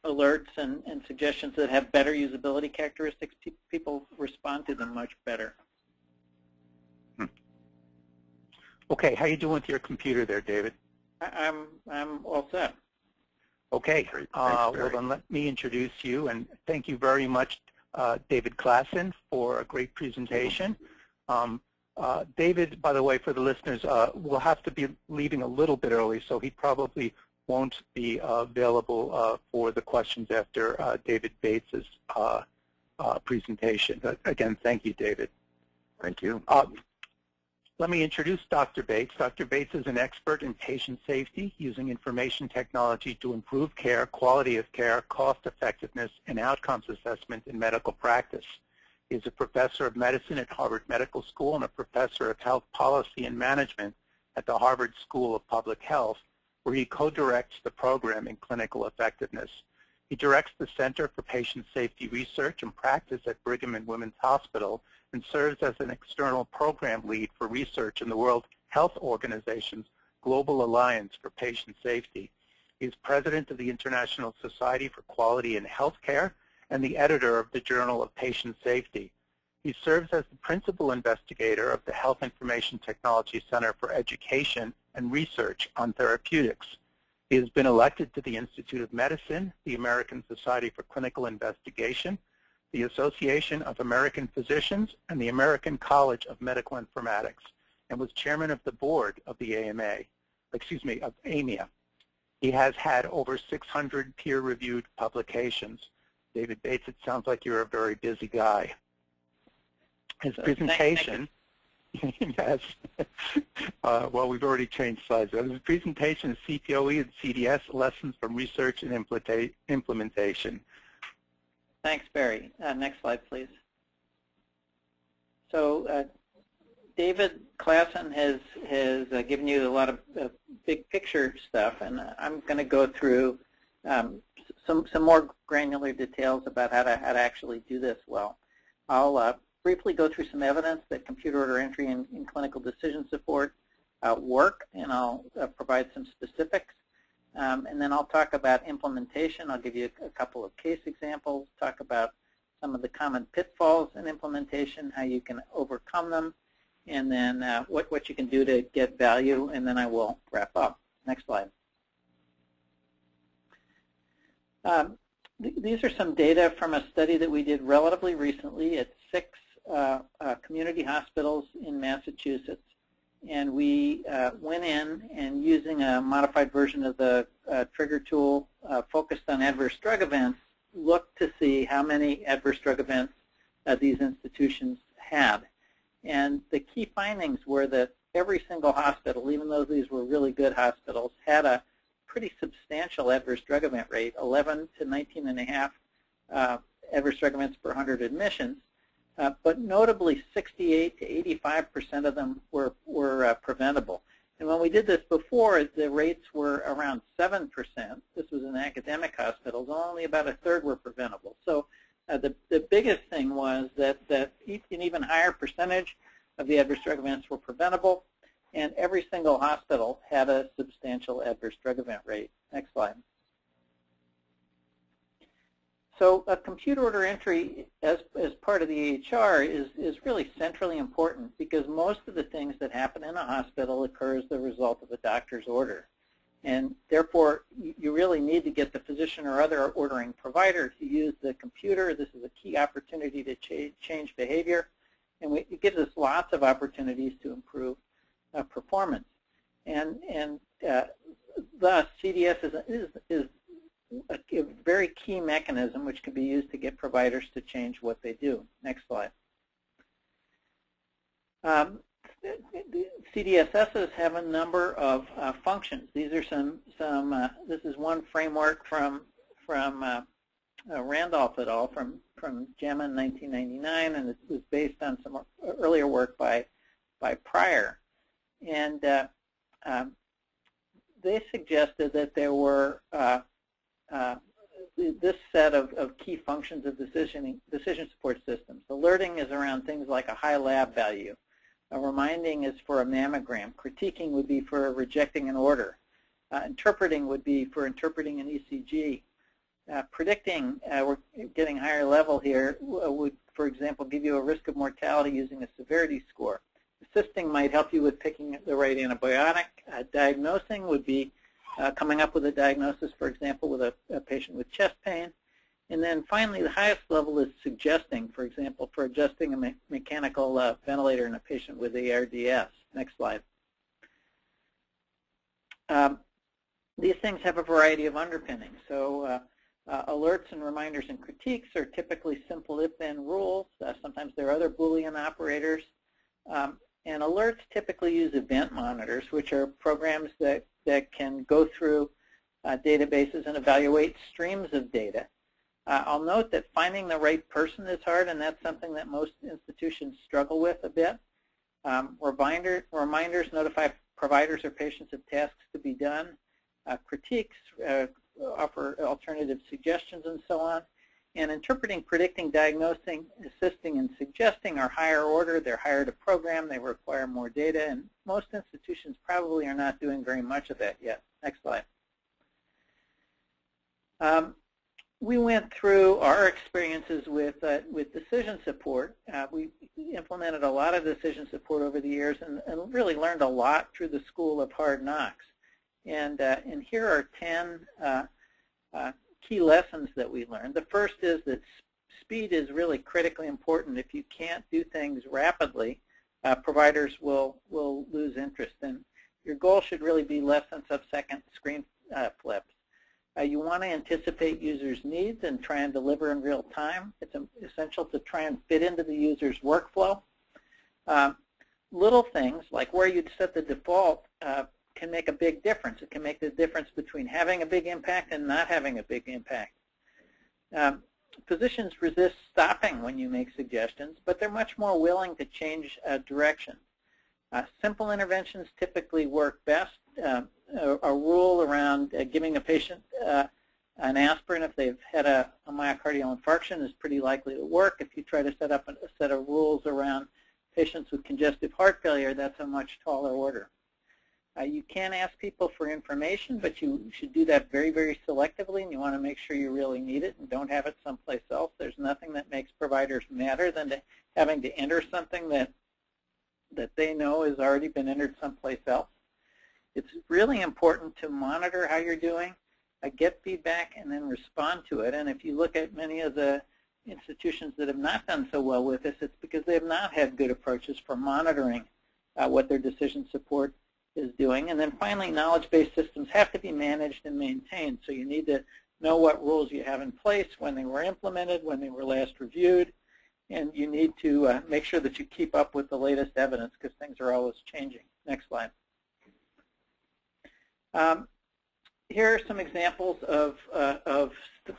alerts and, and suggestions that have better usability characteristics, pe people respond to them much better. Hmm. Okay, how are you doing with your computer there, David? I, I'm I'm all set. Okay, Great. uh, well then let me introduce you and thank you very much, uh, David Classen, for a great presentation. Um, uh, David, by the way, for the listeners, uh, will have to be leaving a little bit early, so he probably won't be uh, available uh, for the questions after uh, David Bates's uh, uh, presentation. But again, thank you, David. Thank you. Let me introduce Dr. Bates. Dr. Bates is an expert in patient safety using information technology to improve care, quality of care, cost effectiveness, and outcomes assessment in medical practice. He is a professor of medicine at Harvard Medical School and a professor of health policy and management at the Harvard School of Public Health where he co-directs the program in clinical effectiveness. He directs the Center for Patient Safety Research and Practice at Brigham and Women's Hospital and serves as an external program lead for research in the World Health Organization's Global Alliance for Patient Safety. He is president of the International Society for Quality in Healthcare and the editor of the Journal of Patient Safety. He serves as the principal investigator of the Health Information Technology Center for Education and Research on Therapeutics. He has been elected to the Institute of Medicine, the American Society for Clinical Investigation, the Association of American Physicians, and the American College of Medical Informatics, and was chairman of the board of the AMA, excuse me, of AMIA. He has had over 600 peer-reviewed publications. David Bates, it sounds like you're a very busy guy. His So, thank- thank presentation, yes, uh, well, we've already changed slides. His presentation is CPOE and CDS, Lessons from Research and Implementa- Implementation. Thanks, Barry. Uh, next slide, please. So uh, David Classen has, has uh, given you a lot of uh, big picture stuff, and I'm going to go through um, some, some more granular details about how to, how to actually do this well. I'll uh, briefly go through some evidence that computer order entry and, clinical decision support uh, work, and I'll uh, provide some specifics. Um, and then I'll talk about implementation. I'll give you a, a, couple of case examples, talk about some of the common pitfalls in implementation, how you can overcome them, and then uh, what, what you can do to get value, and then I will wrap up. Next slide. Um, th these are some data from a study that we did relatively recently at six uh, uh, community hospitals in Massachusetts and we uh, went in and using a modified version of the uh, trigger tool uh, focused on adverse drug events, looked to see how many adverse drug events uh, these institutions had. And the key findings were that every single hospital, even though these were really good hospitals, had a pretty substantial adverse drug event rate, 11 to 19 and a half uh, adverse drug events per 100 admissions. Uh, but notably 68 to 85 percent of them were, were uh, preventable. And when we did this before, the rates were around 7 percent. This was in academic hospitals. Only about a third were preventable. So uh, the, the biggest thing was that, that an even higher percentage of the adverse drug events were preventable, and every single hospital had a substantial adverse drug event rate. Next slide. So a computer order entry as, as part of the EHR is, is really centrally important because most of the things that happen in a hospital occur as the result of a doctor's order. And therefore, you really need to get the physician or other ordering provider to use the computer. This is a key opportunity to change behavior. And it gives us lots of opportunities to improve uh, performance. And, and uh, thus, CDS is, is, is a, a, very key mechanism which can be used to get providers to change what they do. Next slide. Um, CDSSs have a number of uh, functions. These are some, some uh, this is one framework from, from uh, uh Randolph et al. from, from JAMA in 1999, and it was based on some earlier work by, by Pryor. And uh, um, they suggested that there were uh, this set of, of key functions of decision, decision support systems. Alerting is around things like a high lab value. A reminding is for a mammogram. Critiquing would be for rejecting an order. Uh, interpreting would be for interpreting an ECG. Uh, predicting, uh, we're getting higher level here, uh, would, for example, give you a risk of mortality using a severity score. Assisting might help you with picking the right antibiotic. Uh, diagnosing would be uh, coming up with a diagnosis, for example, with a, a patient with chest pain. And then finally, the highest level is suggesting, for example, for adjusting a me mechanical uh, ventilator in a patient with ARDS. Next slide. Um, these things have a variety of underpinnings. So uh, uh, alerts and reminders and critiques are typically simple if-then rules. Uh, sometimes there are other Boolean operators. Um, and alerts typically use event monitors, which are programs that, that can go through uh, databases and evaluate streams of data. Uh, I'll note that finding the right person is hard, and that's something that most institutions struggle with a bit. Um, reminder, reminders notify providers or patients of tasks to be done. Uh, critiques uh, offer alternative suggestions and so on. And interpreting, predicting, diagnosing, assisting, and suggesting are higher order. They're higher to program. They require more data. And most institutions probably are not doing very much of that yet. Next slide. Um, we went through our experiences with uh, with decision support. Uh, we implemented a lot of decision support over the years and, and, really learned a lot through the School of Hard Knocks. And uh, and here are 10 uh, uh, key lessons that we learned. The first is that speed is really critically important. If you can't do things rapidly, uh, providers will will lose interest. And your goal should really be less than sub-second screen flips. Uh, you want to anticipate users' needs and try and deliver in real time. It's essential to try and fit into the user's workflow. Uh, little things like where you'd set the default uh, can make a big difference. It can make the difference between having a big impact and not having a big impact. Um, physicians resist stopping when you make suggestions, but they're much more willing to change uh, direction. Uh, simple interventions typically work best. Uh, a, a rule around uh, giving a patient uh, an aspirin if they've had a, a, myocardial infarction is pretty likely to work. If you try to set up a, a set of rules around patients with congestive heart failure, that's a much taller order. Uh, you can ask people for information, but you should do that very, very selectively, and you want to make sure you really need it and don't have it someplace else. There's nothing that makes providers madder than to having to enter something that that they know has already been entered someplace else. It's really important to monitor how you're doing, uh, get feedback, and then respond to it. And if you look at many of the institutions that have not done so well with this, it's because they have not had good approaches for monitoring uh, what their decision support is doing. And then finally, knowledge-based systems have to be managed and maintained. So you need to know what rules you have in place, when they were implemented, when they were last reviewed, and you need to uh, make sure that you keep up with the latest evidence because things are always changing. Next slide. Um, here are some examples of, uh, of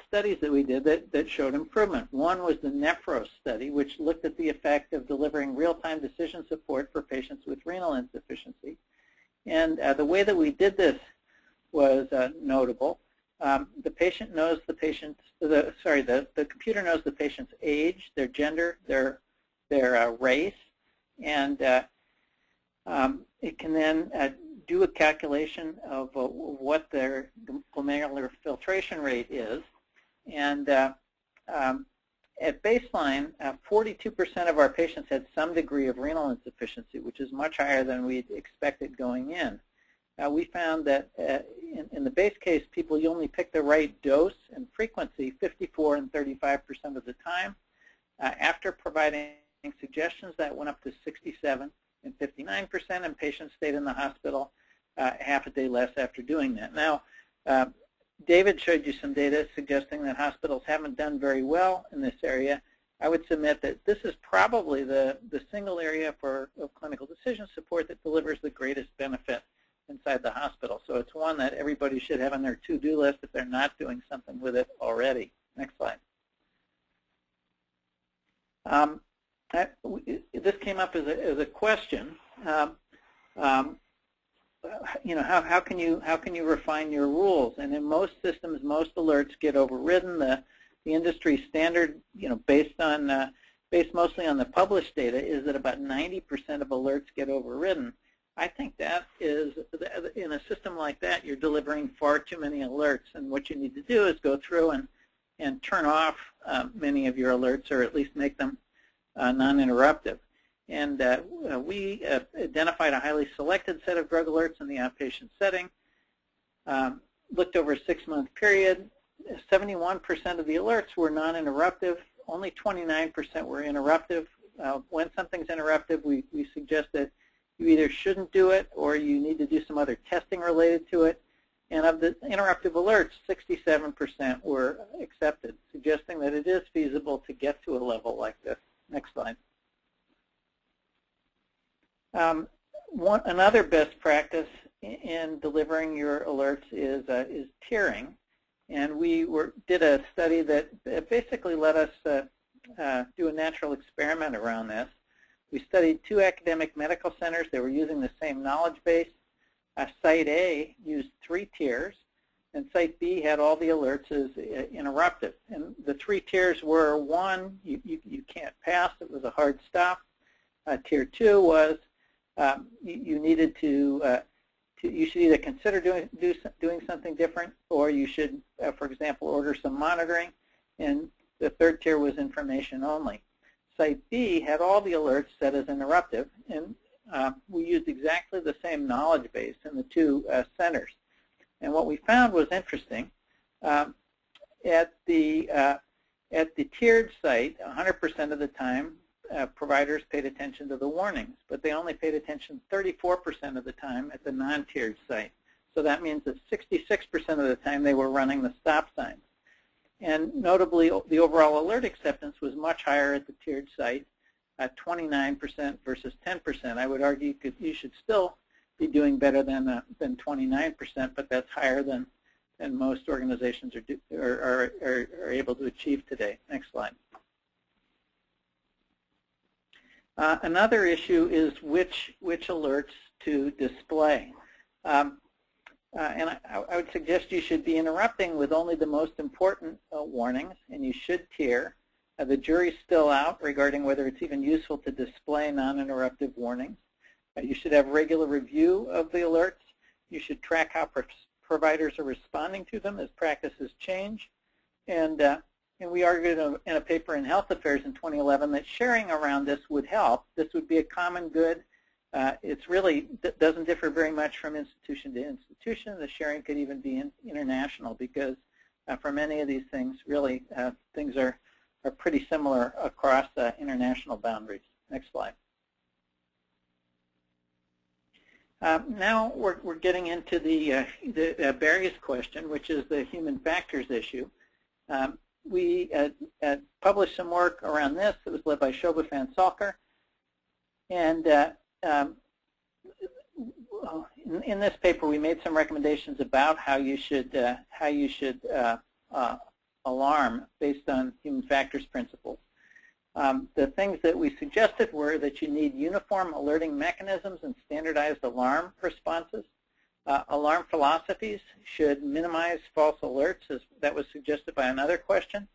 studies that we did that, that showed improvement. One was the NEPHROS study, which looked at the effect of delivering real-time decision support for patients with renal insufficiency. And uh, the way that we did this was uh, notable. Um, the patient knows the patient's, the, sorry, the, the computer knows the patient's age, their gender, their, their uh, race, and uh, um, it can then uh, do a calculation of uh, what their glomerular filtration rate is. And um, at baseline, 42% uh, of our patients had some degree of renal insufficiency, which is much higher than we expected going in. uh, we found that uh, in, in, the base case, people you only pick the right dose and frequency 54 and 35% of the time. Uh, after providing suggestions, that went up to 67 and 59%, and patients stayed in the hospital uh, half a day less after doing that. Now, David showed you some data suggesting that hospitals haven't done very well in this area. I would submit that this is probably the, the single area for of clinical decision support that delivers the greatest benefit inside the hospital. So it's one that everybody should have on their to-do list if they're not doing something with it already. Next slide. Um, I, this came up as a, as a question. Um, um, you know, how, how can you how can you refine your rules? And in most systems, most alerts get overridden. The the industry standard, you know, based on uh, based mostly on the published data, is that about 90% of alerts get overridden. I think that is, in a system like that, you're delivering far too many alerts. And what you need to do is go through and, and turn off uh, many of your alerts or at least make them uh, non-interruptive. And uh, we uh, identified a highly selected set of drug alerts in the outpatient setting, um, looked over a six-month period. 71% of the alerts were non-interruptive. Only 29% were interruptive. Uh, when something's interruptive, we, we suggest that you either shouldn't do it or you need to do some other testing related to it. And of the interruptive alerts, 67% were accepted, suggesting that it is feasible to get to a level like this. Next slide. Um, one, another best practice in delivering your alerts is, uh, is tiering. And we were, did a study that basically let us uh, uh, do a natural experiment around this. We studied two academic medical centers. They were using the same knowledge base. Uh, Site A used three tiers, and Site B had all the alerts as uh, interrupted. And the three tiers were, one, you, you, you can't pass. It was a hard stop. Uh, tier two was um, you, you, needed to, uh, to, you should either consider doing, do, doing something different or you should, uh, for example, order some monitoring. And the third tier was information only. Site B had all the alerts set as interruptive, and uh, we used exactly the same knowledge base in the two uh, centers. And what we found was interesting. Um, at the uh, at the tiered site, 100% of the time, uh, providers paid attention to the warnings, but they only paid attention 34% of the time at the non-tiered site. So that means that 66% of the time they were running the stop signs. And notably, the overall alert acceptance was much higher at the tiered site at 29% versus 10%. I would argue you should still be doing better than uh, than 29%, but that's higher than than most organizations are, do, are, are, are, able to achieve today. Next slide. Uh, another issue is which which alerts to display. Um, uh, and I, I, would suggest you should be interrupting with only the most important uh, warnings, and you should tier. Uh, the jury's still out regarding whether it's even useful to display non-interruptive warnings. Uh, you should have regular review of the alerts. You should track how pro providers are responding to them as practices change. And, uh, and we argued in a, paper in Health Affairs in 2011 that sharing around this would help. This would be a common good uh, it's really doesn't differ very much from institution to institution. The sharing could even be in, international because uh, for many of these things, really, uh, things are, are pretty similar across uh, international boundaries. Next slide. Um, now we're, we're getting into the, uh, the uh, Barry's question, which is the human factors issue. Um, we published some work around this. It was led by Shobha Phansalkar. And um, in, in, this paper, we made some recommendations about how you should uh, how you should uh, uh, alarm based on human factors principles. Um, the things that we suggested were that you need uniform alerting mechanisms and standardized alarm responses. Uh, alarm philosophies should minimize false alerts, as that was suggested by another question.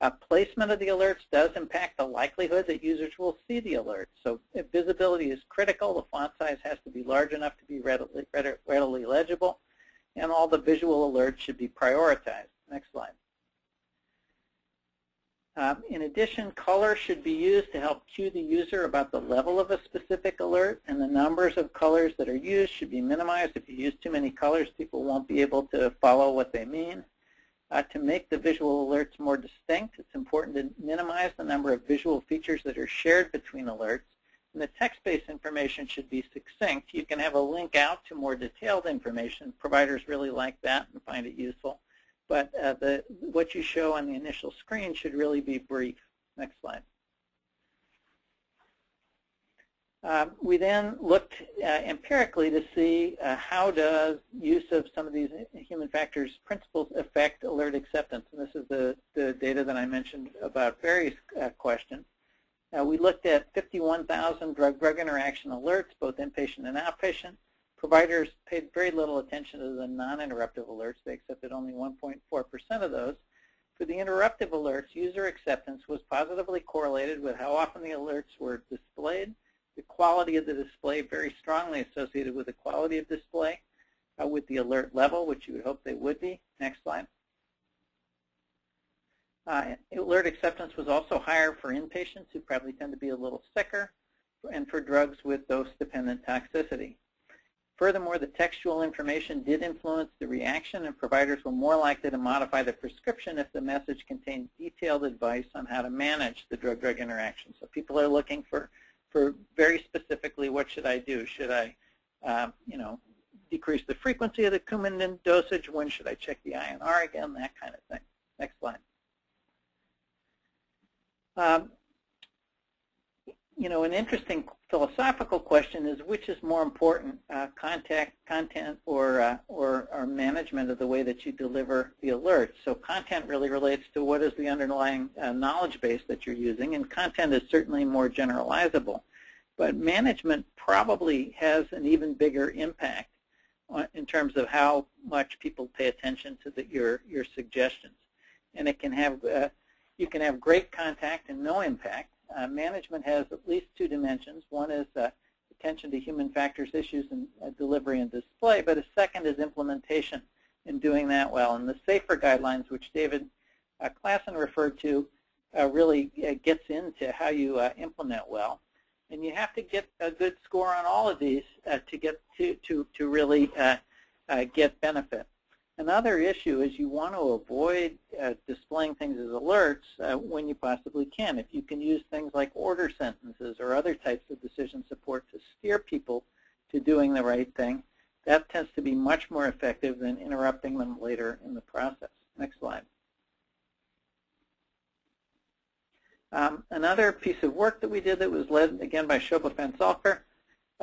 Uh, placement of the alerts does impact the likelihood that users will see the alert. So visibility is critical, the font size has to be large enough to be readily, readily legible, and all the visual alerts should be prioritized. Next slide. Um, in addition, color should be used to help cue the user about the level of a specific alert, and the numbers of colors that are used should be minimized. If you use too many colors, people won't be able to follow what they mean. Uh, to make the visual alerts more distinct, it's important to minimize the number of visual features that are shared between alerts. And the text-based information should be succinct. You can have a link out to more detailed information. Providers really like that and find it useful. But uh, the, what you show on the initial screen should really be brief. Next slide. Uh, we then looked uh, empirically to see uh, how does use of some of these human factors principles affect alert acceptance. And this is the, the data that I mentioned about various uh, questions. Uh, we looked at 51,000 drug-drug interaction alerts, both inpatient and outpatient. Providers paid very little attention to the non-interruptive alerts. They accepted only 1.4% of those. For the interruptive alerts, user acceptance was positively correlated with how often the alerts were displayed the quality of the display very strongly associated with the quality of display, uh, with the alert level, which you would hope they would be. Next slide. Uh, alert acceptance was also higher for inpatients who probably tend to be a little sicker and for drugs with dose-dependent toxicity. Furthermore, the textual information did influence the reaction and providers were more likely to modify the prescription if the message contained detailed advice on how to manage the drug-drug interaction. So people are looking for for very specifically what should I do? Should I, um, you know, decrease the frequency of the Coumadin dosage? When should I check the INR again? That kind of thing. Next slide. Um, you know, an interesting philosophical question is which is more important, uh, contact, content, or, uh, or, or management of the way that you deliver the alerts. So content really relates to what is the underlying uh, knowledge base that you're using, and content is certainly more generalizable. But management probably has an even bigger impact in terms of how much people pay attention to the, your, your suggestions. And it can have, uh, you can have great contact and no impact, uh, management has at least two dimensions. One is uh, attention to human factors issues in uh, delivery and display, but a second is implementation and doing that well. And the SAFER guidelines, which David uh, Classen referred to, uh, really uh, gets into how you implement well. And you have to get a good score on all of these to get to, to, to really get benefit. Another issue is you want to avoid uh, displaying things as alerts uh, when you possibly can. If you can use things like order sentences or other types of decision support to steer people to doing the right thing, that tends to be much more effective than interrupting them later in the process. Next slide. Um, another piece of work that we did that was led, again, by Shobha Phansalkar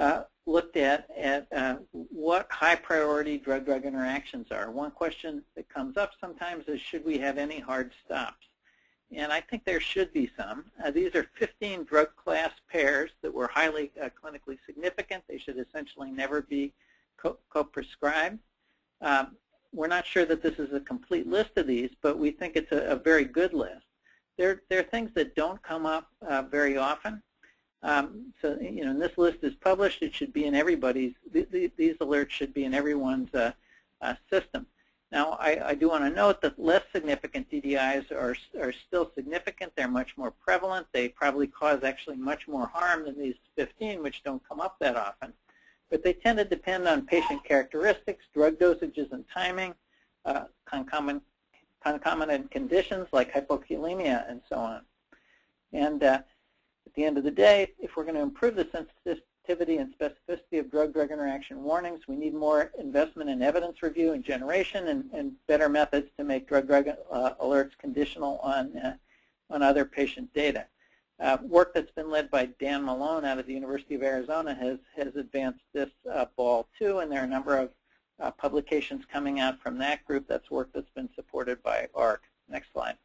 uh, looked at, at uh, what high priority drug-drug interactions are. One question that comes up sometimes is should we have any hard stops? And I think there should be some. Uh, these are 15 drug class pairs that were highly uh, clinically significant. They should essentially never be co-prescribed. Co um, we're not sure that this is a complete list of these, but we think it's a, a very good list. There, there are things that don't come up uh, very often. Um, so, you know, this list is published. It should be in everybody's, th th these alerts should be in everyone's uh, uh, system. Now, I, I do want to note that less significant DDIs are, are still significant. They're much more prevalent. They probably cause actually much more harm than these 15, which don't come up that often. But they tend to depend on patient characteristics, drug dosages and timing, uh, concomitant, concomitant conditions like hypokalemia and so on. And uh, at the end of the day, if we're going to improve the sensitivity and specificity of drug-drug interaction warnings, we need more investment in evidence review and generation and, and better methods to make drug-drug uh, alerts conditional on, uh, on other patient data. Uh, work that's been led by Dan Malone out of the University of Arizona has, has advanced this uh, ball too, and there are a number of uh, publications coming out from that group. That's work that's been supported by AHRQ. Next slide.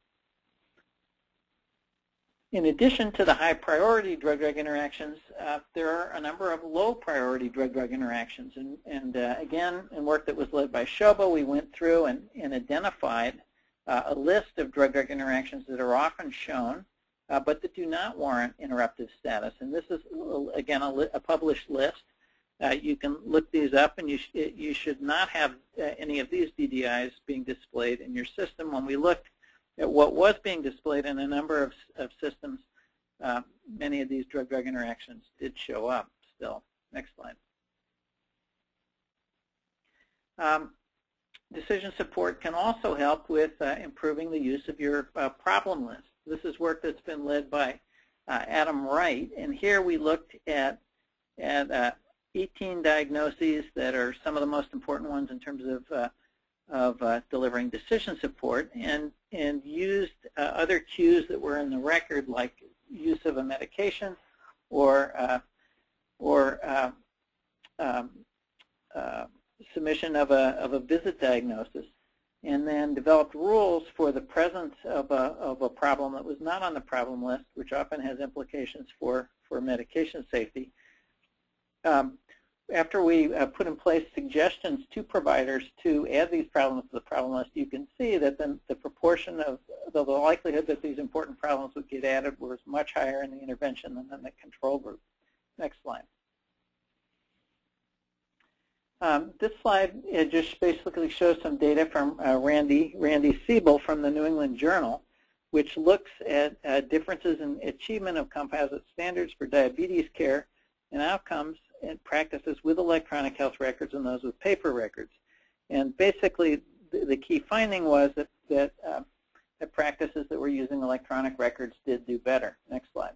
In addition to the high priority drug-drug interactions, uh, there are a number of low priority drug-drug interactions. And, and uh, again, in work that was led by Shobha, we went through and, and identified uh, a list of drug-drug interactions that are often shown, uh, but that do not warrant interruptive status. And this is, again, a, a published list. Uh, you can look these up, and you, sh you should not have uh, any of these DDIs being displayed in your system. When we looked what was being displayed in a number of, of systems, uh, many of these drug-drug interactions did show up still. Next slide. Um, decision support can also help with uh, improving the use of your uh, problem list. This is work that's been led by uh, Adam Wright, and here we looked at, at uh, 18 diagnoses that are some of the most important ones in terms of, uh, of delivering decision support, and, and used other cues that were in the record, like use of a medication or, or um, submission of a, of a visit diagnosis and then developed rules for the presence of a, of a problem that was not on the problem list, which often has implications for, for medication safety. Um, after we uh, put in place suggestions to providers to add these problems to the problem list, you can see that then the proportion of the, the likelihood that these important problems would get added was much higher in the intervention than in the control group. Next slide. Um, this slide just basically shows some data from uh, Randy, Randy Cebul from the New England Journal, which looks at uh, differences in achievement of composite standards for diabetes care and outcomes and practices with electronic health records and those with paper records. And basically, the, the key finding was that, that, uh, that practices that were using electronic records did do better. Next slide.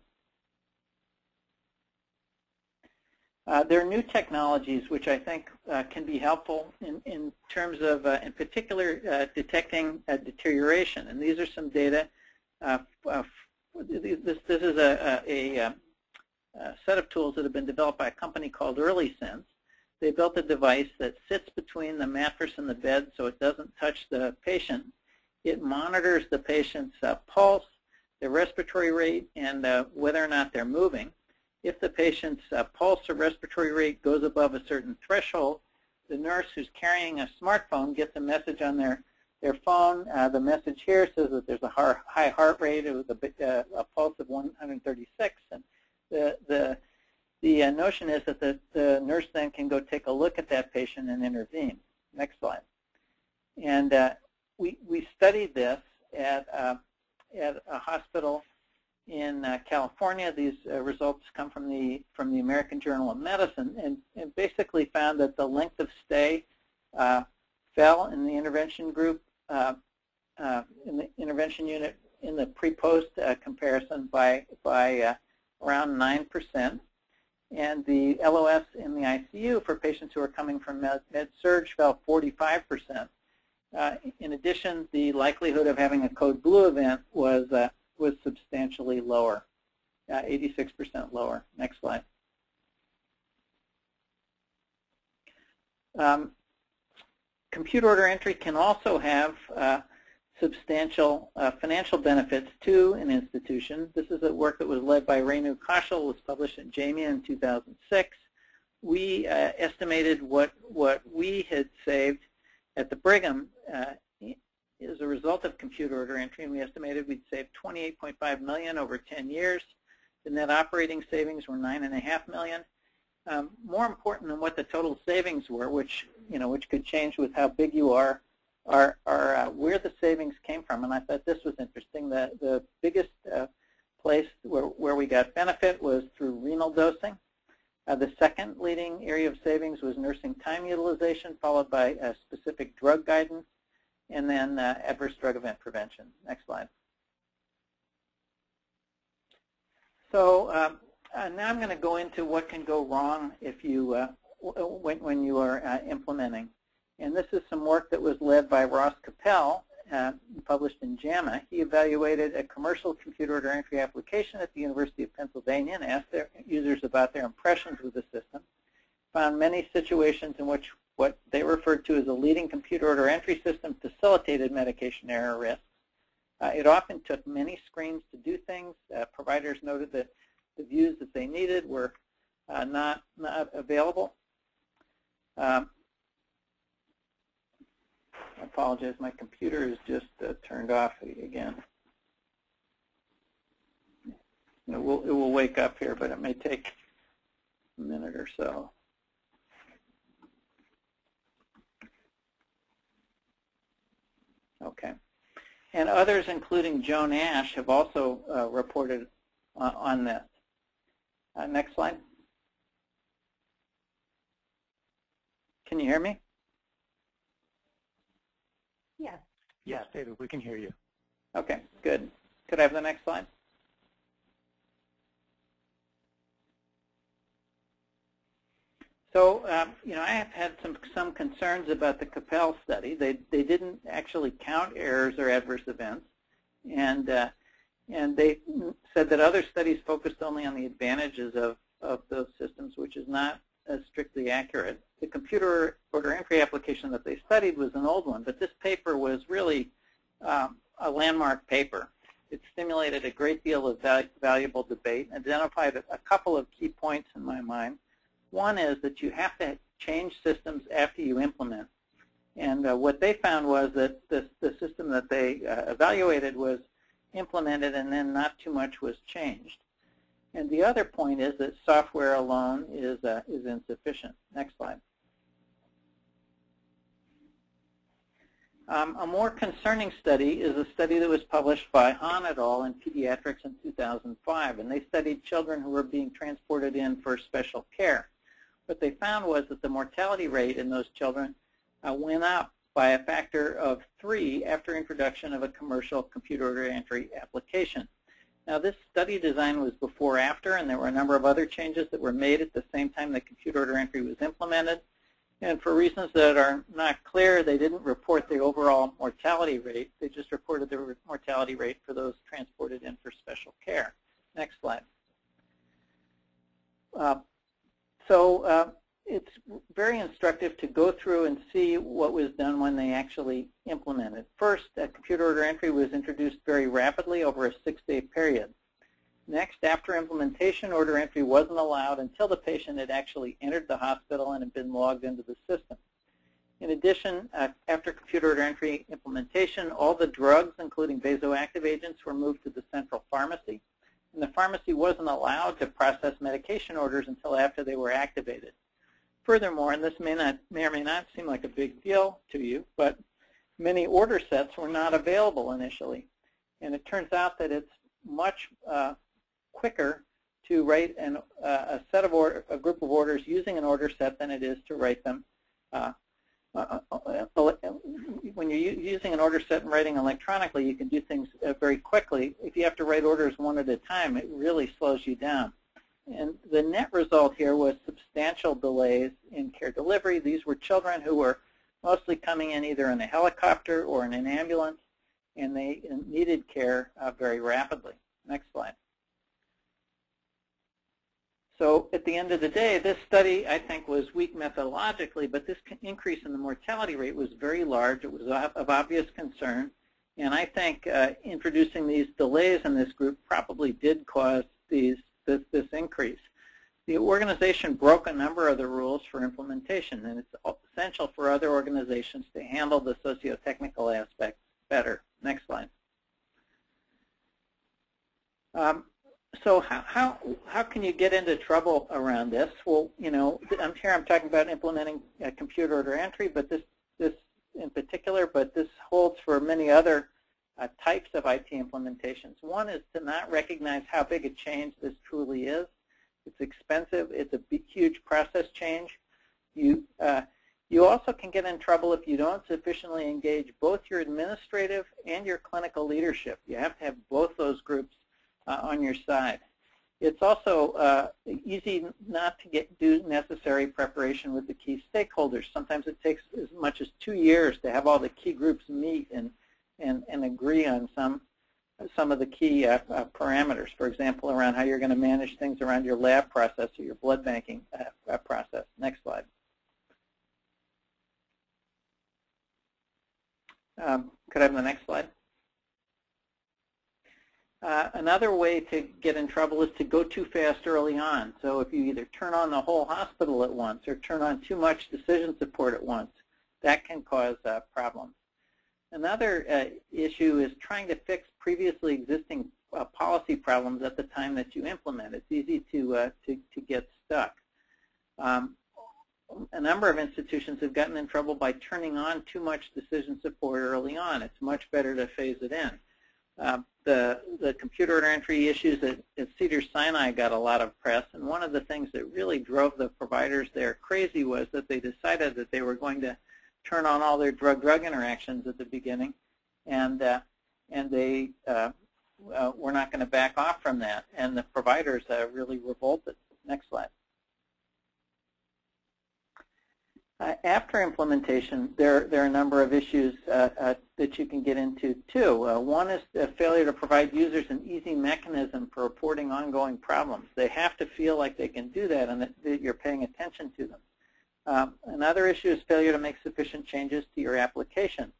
Uh, there are new technologies which I think uh, can be helpful in, in terms of, uh, in particular, uh, detecting deterioration. And these are some data. Uh, uh, this, this is a, a, a, set of tools that have been developed by a company called EarlySense. They built a device that sits between the mattress and the bed so it doesn't touch the patient. It monitors the patient's pulse, their respiratory rate, and whether or not they're moving. If the patient's uh, pulse or respiratory rate goes above a certain threshold, the nurse who's carrying a smartphone gets a message on their, their phone. Uh, the message here says that there's a high heart rate with a, uh, a pulse of 136. And the, the, the uh, notion is that the, the nurse then can go take a look at that patient and intervene. Next slide. And uh, we, we studied this at, uh, at a hospital in uh, California. These uh, results come from the from the American Journal of Medicine, and, and basically found that the length of stay uh, fell in the intervention group in the intervention unit in the pre-post comparison by by around nine percent, and the LOS in the ICU for patients who are coming from med, med surg fell 45 percent. in addition, the likelihood of having a code blue event was was substantially lower, 86% lower. Next slide. Um, compute order entry can also have uh, substantial uh, financial benefits to an institution. This is a work that was led by Rainu Kaushal, was published in JAMIA in 2006. We uh, estimated what, what we had saved at the Brigham uh, as a result of compute order entry, and we estimated we'd save 28.5 million over 10 years. The net operating savings were 9.5 million. Um, more important than what the total savings were, which you know, which could change with how big you are, are, are uh, where the savings came from. And I thought this was interesting. The the biggest uh, place where where we got benefit was through renal dosing. Uh, the second leading area of savings was nursing time utilization, followed by specific drug guidance and then uh, adverse drug event prevention. Next slide. So um, uh, now I'm going to go into what can go wrong if you uh, when, when you are implementing. And this is some work that was led by Ross Koppel, uh, published in JAMA. He evaluated a commercial computer order entry application at the University of Pennsylvania and asked their users about their impressions with the system. Found many situations in which what they referred to as a leading computer order entry system facilitated medication error risks. Uh, it often took many screens to do things. Uh, providers noted that the views that they needed were uh, not, not available. Um, I apologize, my computer is just uh, turned off again. It will, it will wake up here, but it may take a minute or so. Okay. and others, including Joan Ash, have also uh, reported uh, on this. Uh, next slide. Can you hear me? Yes. David, we can hear you. Okay, good. Could I have the next slide? So, um, you know, I have had some some concerns about the Koppel study. They they didn't actually count errors or adverse events, and uh, and they said that other studies focused only on the advantages of of those systems, which is not as strictly accurate. The computer order entry application that they studied was an old one, but this paper was really um, a landmark paper. It stimulated a great deal of val valuable debate, identified a, couple of key points in my mind. One is that you have to change systems after you implement. And uh, what they found was that the, the system that they uh, evaluated was implemented and then not too much was changed. And the other point is that software alone is, uh, is insufficient. Next slide. Um, a more concerning study is a study that was published by Han et al. in Pediatrics in 2005, and they studied children who were being transported in for special care. What they found was that the mortality rate in those children uh, went up by a factor of three after introduction of a commercial computer entry application. Now this study design was before after and there were a number of other changes that were made at the same time the computer order entry was implemented. And for reasons that are not clear, they didn't report the overall mortality rate. They just reported the mortality rate for those transported in for special care. Next slide. Uh, so uh, it's very instructive to go through and see what was done when they actually implemented. First, computer order entry was introduced very rapidly over a six-day period. Next, after implementation, order entry wasn't allowed until the patient had actually entered the hospital and had been logged into the system. In addition, uh, after computer order entry implementation, all the drugs, including vasoactive agents, were moved to the central pharmacy. And the pharmacy wasn't allowed to process medication orders until after they were activated. Furthermore, and this may, not, may or may not seem like a big deal to you, but many order sets were not available initially. And it turns out that it's much uh, quicker to write an, uh, a set of order, a group of orders using an order set than it is to write them. Uh, uh, uh, uh when you're using an order set and writing electronically, you can do things very quickly. If you have to write orders one at a time, it really slows you down. And the net result here was substantial delays in care delivery. These were children who were mostly coming in either in a helicopter or in an ambulance, and they needed care very rapidly. Next slide. So at the end of the day, this study, I think, was weak methodologically, but this increase in the mortality rate was very large. It was of obvious concern. And I think uh, introducing these delays in this group probably did cause these, this, this increase. The organization broke a number of the rules for implementation, and it's essential for other organizations to handle the socio-technical aspects better. Next slide. Um, so how, how, how can you get into trouble around this? Well, you know, I'm here I'm talking about implementing a computer order entry, but this, this in particular, but this holds for many other uh, types of IT implementations. One is to not recognize how big a change this truly is. It's expensive. It's a big, huge process change. You, uh, you also can get in trouble if you don't sufficiently engage both your administrative and your clinical leadership. You have to have both those groups uh, on your side. It's also uh, easy not to get do necessary preparation with the key stakeholders. Sometimes it takes as much as two years to have all the key groups meet and and, and agree on some some of the key uh, uh, parameters. For example, around how you're going to manage things around your lab process or your blood banking uh, uh, process. Next slide. Um, could I have the next slide? Uh, another way to get in trouble is to go too fast early on. So if you either turn on the whole hospital at once or turn on too much decision support at once, that can cause uh, problems. Another uh, issue is trying to fix previously existing uh, policy problems at the time that you implement. It's easy to, uh, to, to get stuck. Um, a number of institutions have gotten in trouble by turning on too much decision support early on. It's much better to phase it in. Uh, the, the computer order entry issues at, at Cedars-Sinai got a lot of press, and one of the things that really drove the providers there crazy was that they decided that they were going to turn on all their drug-drug interactions at the beginning, and uh, and they uh, uh, were not going to back off from that, and the providers uh, really revolted. Next slide. Uh, after implementation, there, there are a number of issues uh, uh, that you can get into too. One is the failure to provide users an easy mechanism for reporting ongoing problems. They have to feel like they can do that and that, that you're paying attention to them. Um, another issue is failure to make sufficient changes to your application.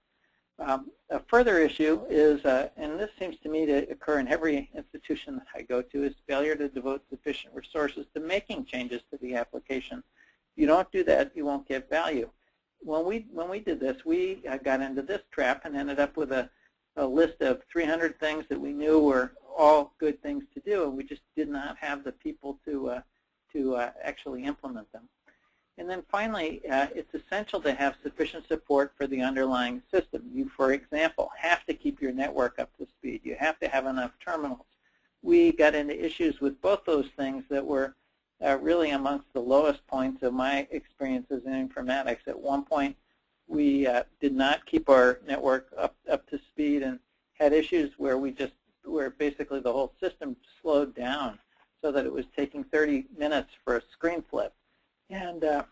Um, a further issue is, uh, and this seems to me to occur in every institution that I go to, is failure to devote sufficient resources to making changes to the application If you don't do that, you won't get value. When we when we did this, we uh, got into this trap and ended up with a, a list of 300 things that we knew were all good things to do, and we just did not have the people to uh, to uh, actually implement them. And then finally, uh, it's essential to have sufficient support for the underlying system. You, for example, have to keep your network up to speed. You have to have enough terminals. We got into issues with both those things that were uh, really amongst the lowest points of my experiences in informatics. At one point, we uh, did not keep our network up, up to speed and had issues where we just, where basically the whole system slowed down so that it was taking 30 minutes for a screen flip. And uh,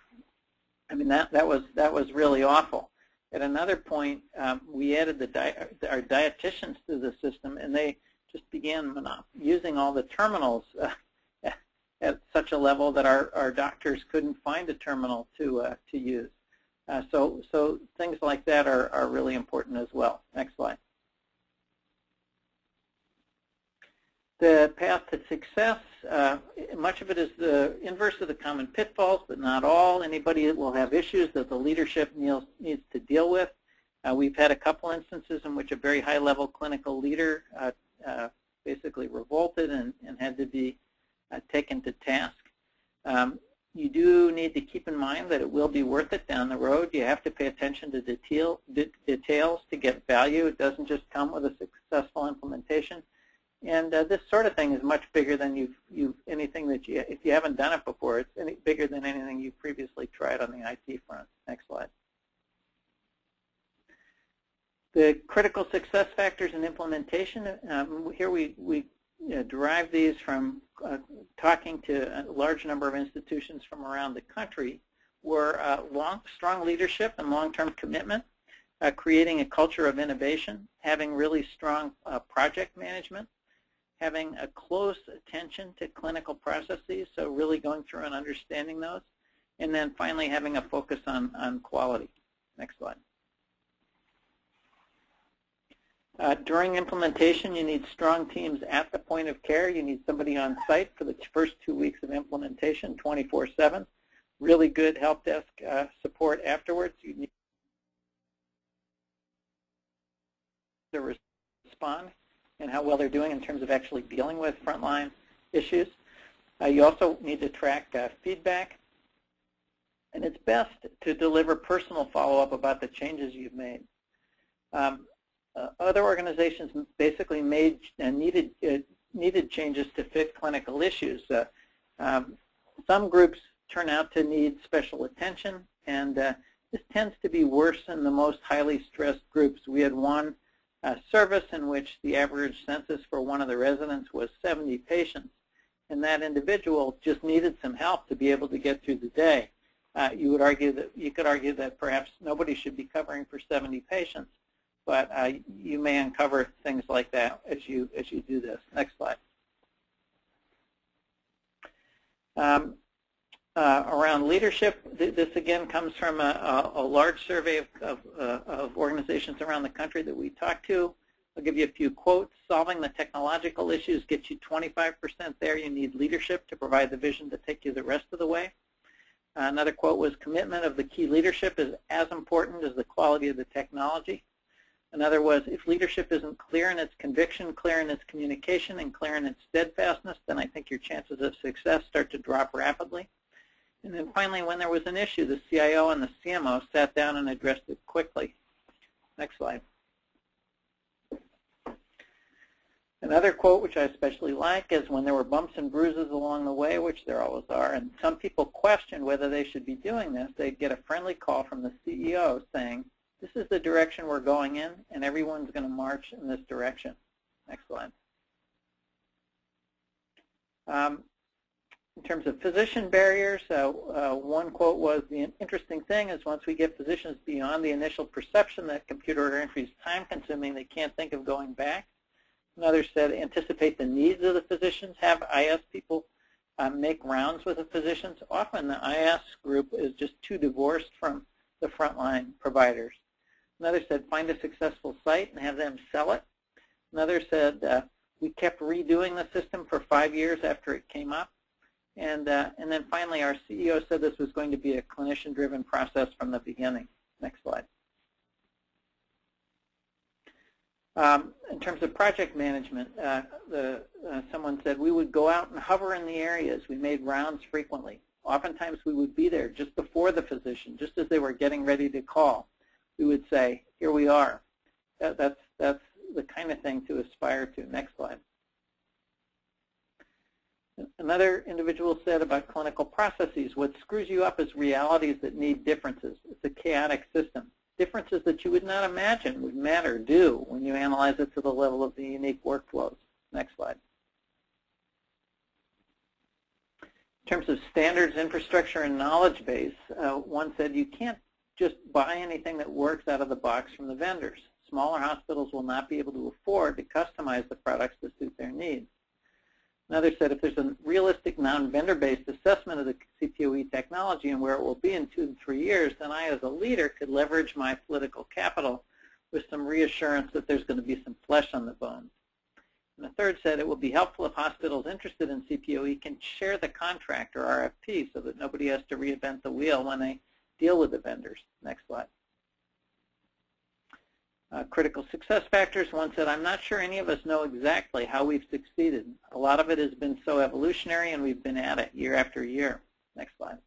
I mean, that, that, was, that was really awful. At another point, um, we added the di our dietitians to the system, and they just began using all the terminals uh, at such a level that our, our doctors couldn't find a terminal to, uh, to use. Uh, so, so things like that are, are really important as well. Next slide. The path to success, uh, much of it is the inverse of the common pitfalls, but not all. Anybody will have issues that the leadership needs, to deal with. Uh, we've had a couple instances in which a very high-level clinical leader uh, uh, basically revolted and, and had to be uh, taken to task. Um, you do need to keep in mind that it will be worth it down the road. You have to pay attention to detail, de details to get value. It doesn't just come with a successful implementation. And uh, this sort of thing is much bigger than you've, you've anything that you, if you haven't done it before, it's any, bigger than anything you've previously tried on the IT front. Next slide. The critical success factors in implementation, um, here we, we you know, derive these from uh, talking to a large number of institutions from around the country were uh, long, strong leadership and long-term commitment, uh, creating a culture of innovation, having really strong uh, project management, having a close attention to clinical processes, so really going through and understanding those, and then finally having a focus on, on quality. Next slide. Uh, during implementation, you need strong teams at the point of care. You need somebody on site for the first two weeks of implementation, 24-7. Really good help desk uh, support afterwards. You need to respond and how well they're doing in terms of actually dealing with frontline issues. Uh, you also need to track uh, feedback. And it's best to deliver personal follow-up about the changes you've made. Um, uh, other organizations basically made uh, needed uh, needed changes to fit clinical issues. Uh, um, some groups turn out to need special attention, and this tends to be worse in the most highly stressed groups. We had one uh, service in which the average census for one of the residents was 70 patients, and that individual just needed some help to be able to get through the day. you would argue that you could argue that perhaps nobody should be covering for 70 patients but uh, you may uncover things like that as you as you do this. Next slide. Um, uh, around leadership, th this again comes from a, a, a large survey of, of, uh, of, organizations around the country that we talked to. I'll give you a few quotes. Solving the technological issues gets you 25% there. You need leadership to provide the vision to take you the rest of the way. Another quote was, commitment of the key leadership is as important as the quality of the technology. Another was, if leadership isn't clear in its conviction, clear in its communication, and clear in its steadfastness, then I think your chances of success start to drop rapidly. And then finally, when there was an issue, the CIO and the CMO sat down and addressed it quickly. Next slide. Another quote which I especially like is when there were bumps and bruises along the way, which there always are, and some people questioned whether they should be doing this, they'd get a friendly call from the CEO saying, this is the direction we're going in, and everyone's going to march in this direction. Next slide. Um, in terms of physician barriers, uh, uh, one quote was, the interesting thing is once we get physicians beyond the initial perception that computer order entry is time-consuming, they can't think of going back. Another said, anticipate the needs of the physicians, have IS people uh, make rounds with the physicians. Often the IS group is just too divorced from the frontline providers. Another said, find a successful site and have them sell it. Another said, uh, we kept redoing the system for five years after it came up. And, uh, and then finally, our CEO said this was going to be a clinician-driven process from the beginning. Next slide. Um, in terms of project management, uh, the, uh, someone said we would go out and hover in the areas. We made rounds frequently. Oftentimes we would be there just before the physician, just as they were getting ready to call. We would say, here we are. That, that's, that's the kind of thing to aspire to. Next slide. Another individual said about clinical processes, what screws you up is realities that need differences. It's a chaotic system. Differences that you would not imagine would matter do when you analyze it to the level of the unique workflows. Next slide. In terms of standards, infrastructure, and knowledge base, uh, one said you can't just buy anything that works out of the box from the vendors. Smaller hospitals will not be able to afford to customize the products to suit their needs. Another said if there's a realistic non-vendor-based assessment of the CPOE technology and where it will be in two to three years, then I as a leader could leverage my political capital with some reassurance that there's going to be some flesh on the bones. And the third said it will be helpful if hospitals interested in CPOE can share the contract or RFP so that nobody has to reinvent the wheel when they deal with the vendors. Next slide. Uh, critical success factors, one said, I'm not sure any of us know exactly how we've succeeded. A lot of it has been so evolutionary and we've been at it year after year. Next slide.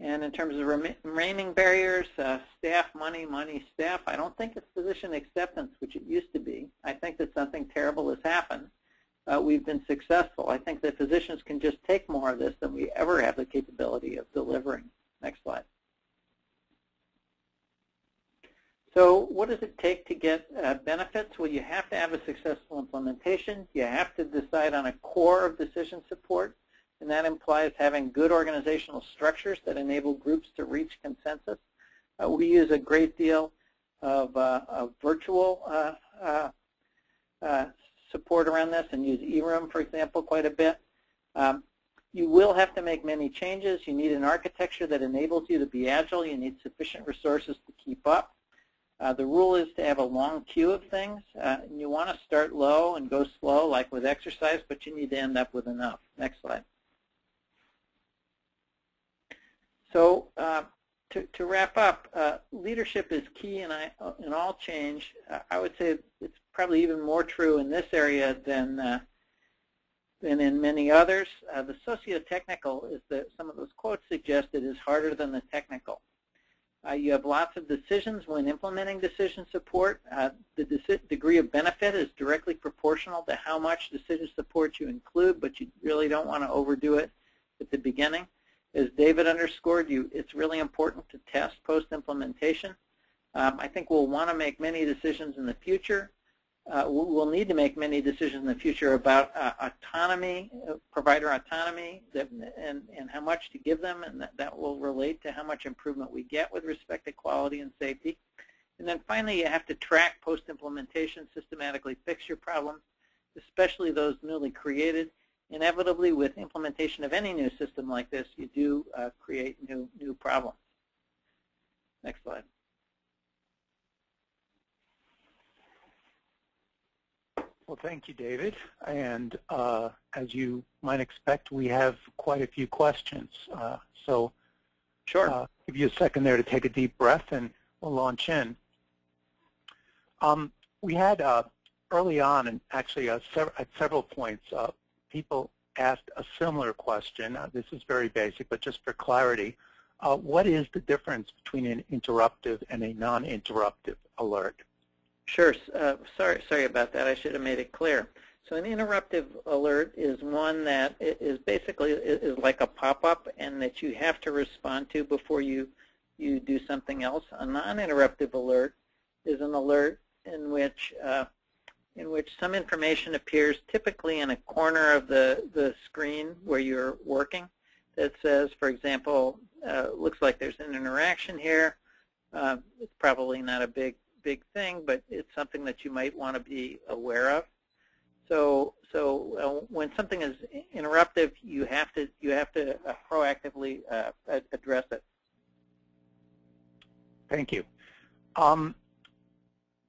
And in terms of remaining barriers, uh, staff, money, money, staff, I don't think it's physician acceptance, which it used to be. I think that something terrible has happened. Uh, we've been successful. I think that physicians can just take more of this than we ever have the capability of delivering. Next slide. So what does it take to get uh, benefits? Well, you have to have a successful implementation. You have to decide on a core of decision support, and that implies having good organizational structures that enable groups to reach consensus. Uh, we use a great deal of, uh, of virtual uh, uh, uh, support around this and use eRoom, for example, quite a bit. Um, you will have to make many changes. You need an architecture that enables you to be agile. You need sufficient resources to keep up. Uh, the rule is to have a long queue of things. Uh, and you want to start low and go slow, like with exercise, but you need to end up with enough. Next slide. So uh, to, to, wrap up, uh, leadership is key in, I, in all change. Uh, I would say it's probably even more true in this area than, uh, than in many others. the socio-technical is that some of those quotes suggested is harder than the technical. Uh, you have lots of decisions when implementing decision support. Uh, the degree of benefit is directly proportional to how much decision support you include, but you really don't want to overdo it at the beginning. As David underscored, you, it's really important to test post-implementation. Um, I think we'll want to make many decisions in the future uh, we'll need to make many decisions in the future about uh, autonomy, uh, provider autonomy, that, and, and how much to give them, and that, that will relate to how much improvement we get with respect to quality and safety. And then finally, you have to track post-implementation, systematically fix your problems, especially those newly created. Inevitably, with implementation of any new system like this, you do uh, create new, new problems. Next slide. Well, thank you, David. And uh, as you might expect, we have quite a few questions. Uh, so sure. Uh, give you a second there to take a deep breath, and we'll launch in. Um, we had uh, early on, and actually uh, sev at several points, uh, people asked a similar question. Uh, this is very basic, but just for clarity, uh, what is the difference between an interruptive and a non-interruptive alert? Sure. Uh, sorry, sorry about that. I should have made it clear. So an interruptive alert is one that is basically is like a pop-up and that you have to respond to before you you do something else. A non-interruptive alert is an alert in which uh, in which some information appears typically in a corner of the, the screen where you're working that says, for example, uh, looks like there's an interaction here. Uh, it's probably not a big big thing, but it's something that you might want to be aware of. So, so uh, when something is interruptive, you have to you have to uh, proactively uh, address it. Thank you. Um,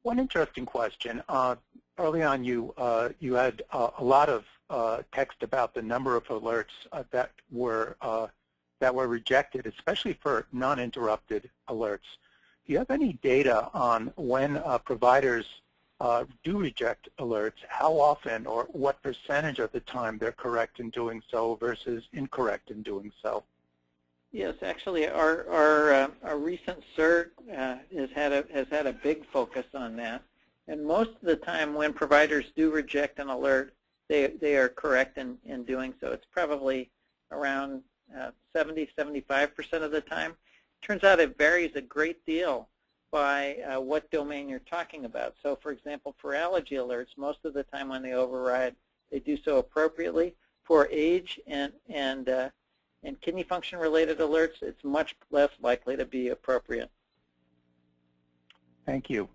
one interesting question. Uh, early on, you uh, you had uh, a lot of text about the number of alerts that were that were rejected, especially for non-interrupted alerts. Do you have any data on when providers uh, do reject alerts, how often or what percentage of the time they're correct in doing so versus incorrect in doing so? Yes, actually, our our, uh, our recent CERT uh, has had a has had a big focus on that, and most of the time when providers do reject an alert, they they are correct in in doing so. It's probably around uh, 70 75 percent of the time. Turns out it varies a great deal by uh, what domain you're talking about. So for example, for allergy alerts, most of the time when they override, they do so appropriately. For age and, and, uh, and kidney function related alerts, it's much less likely to be appropriate. Thank you.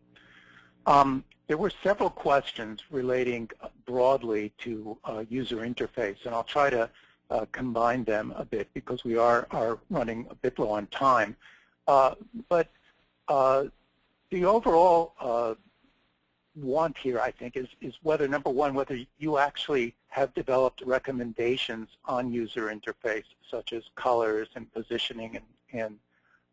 Um, there were several questions relating broadly to uh, user interface, and I'll try to uh, combine them a bit because we are, are running a bit low on time. Uh, but uh, the overall uh, want here, I think, is, is whether, number one, whether you actually have developed recommendations on user interface, such as colors and positioning and, and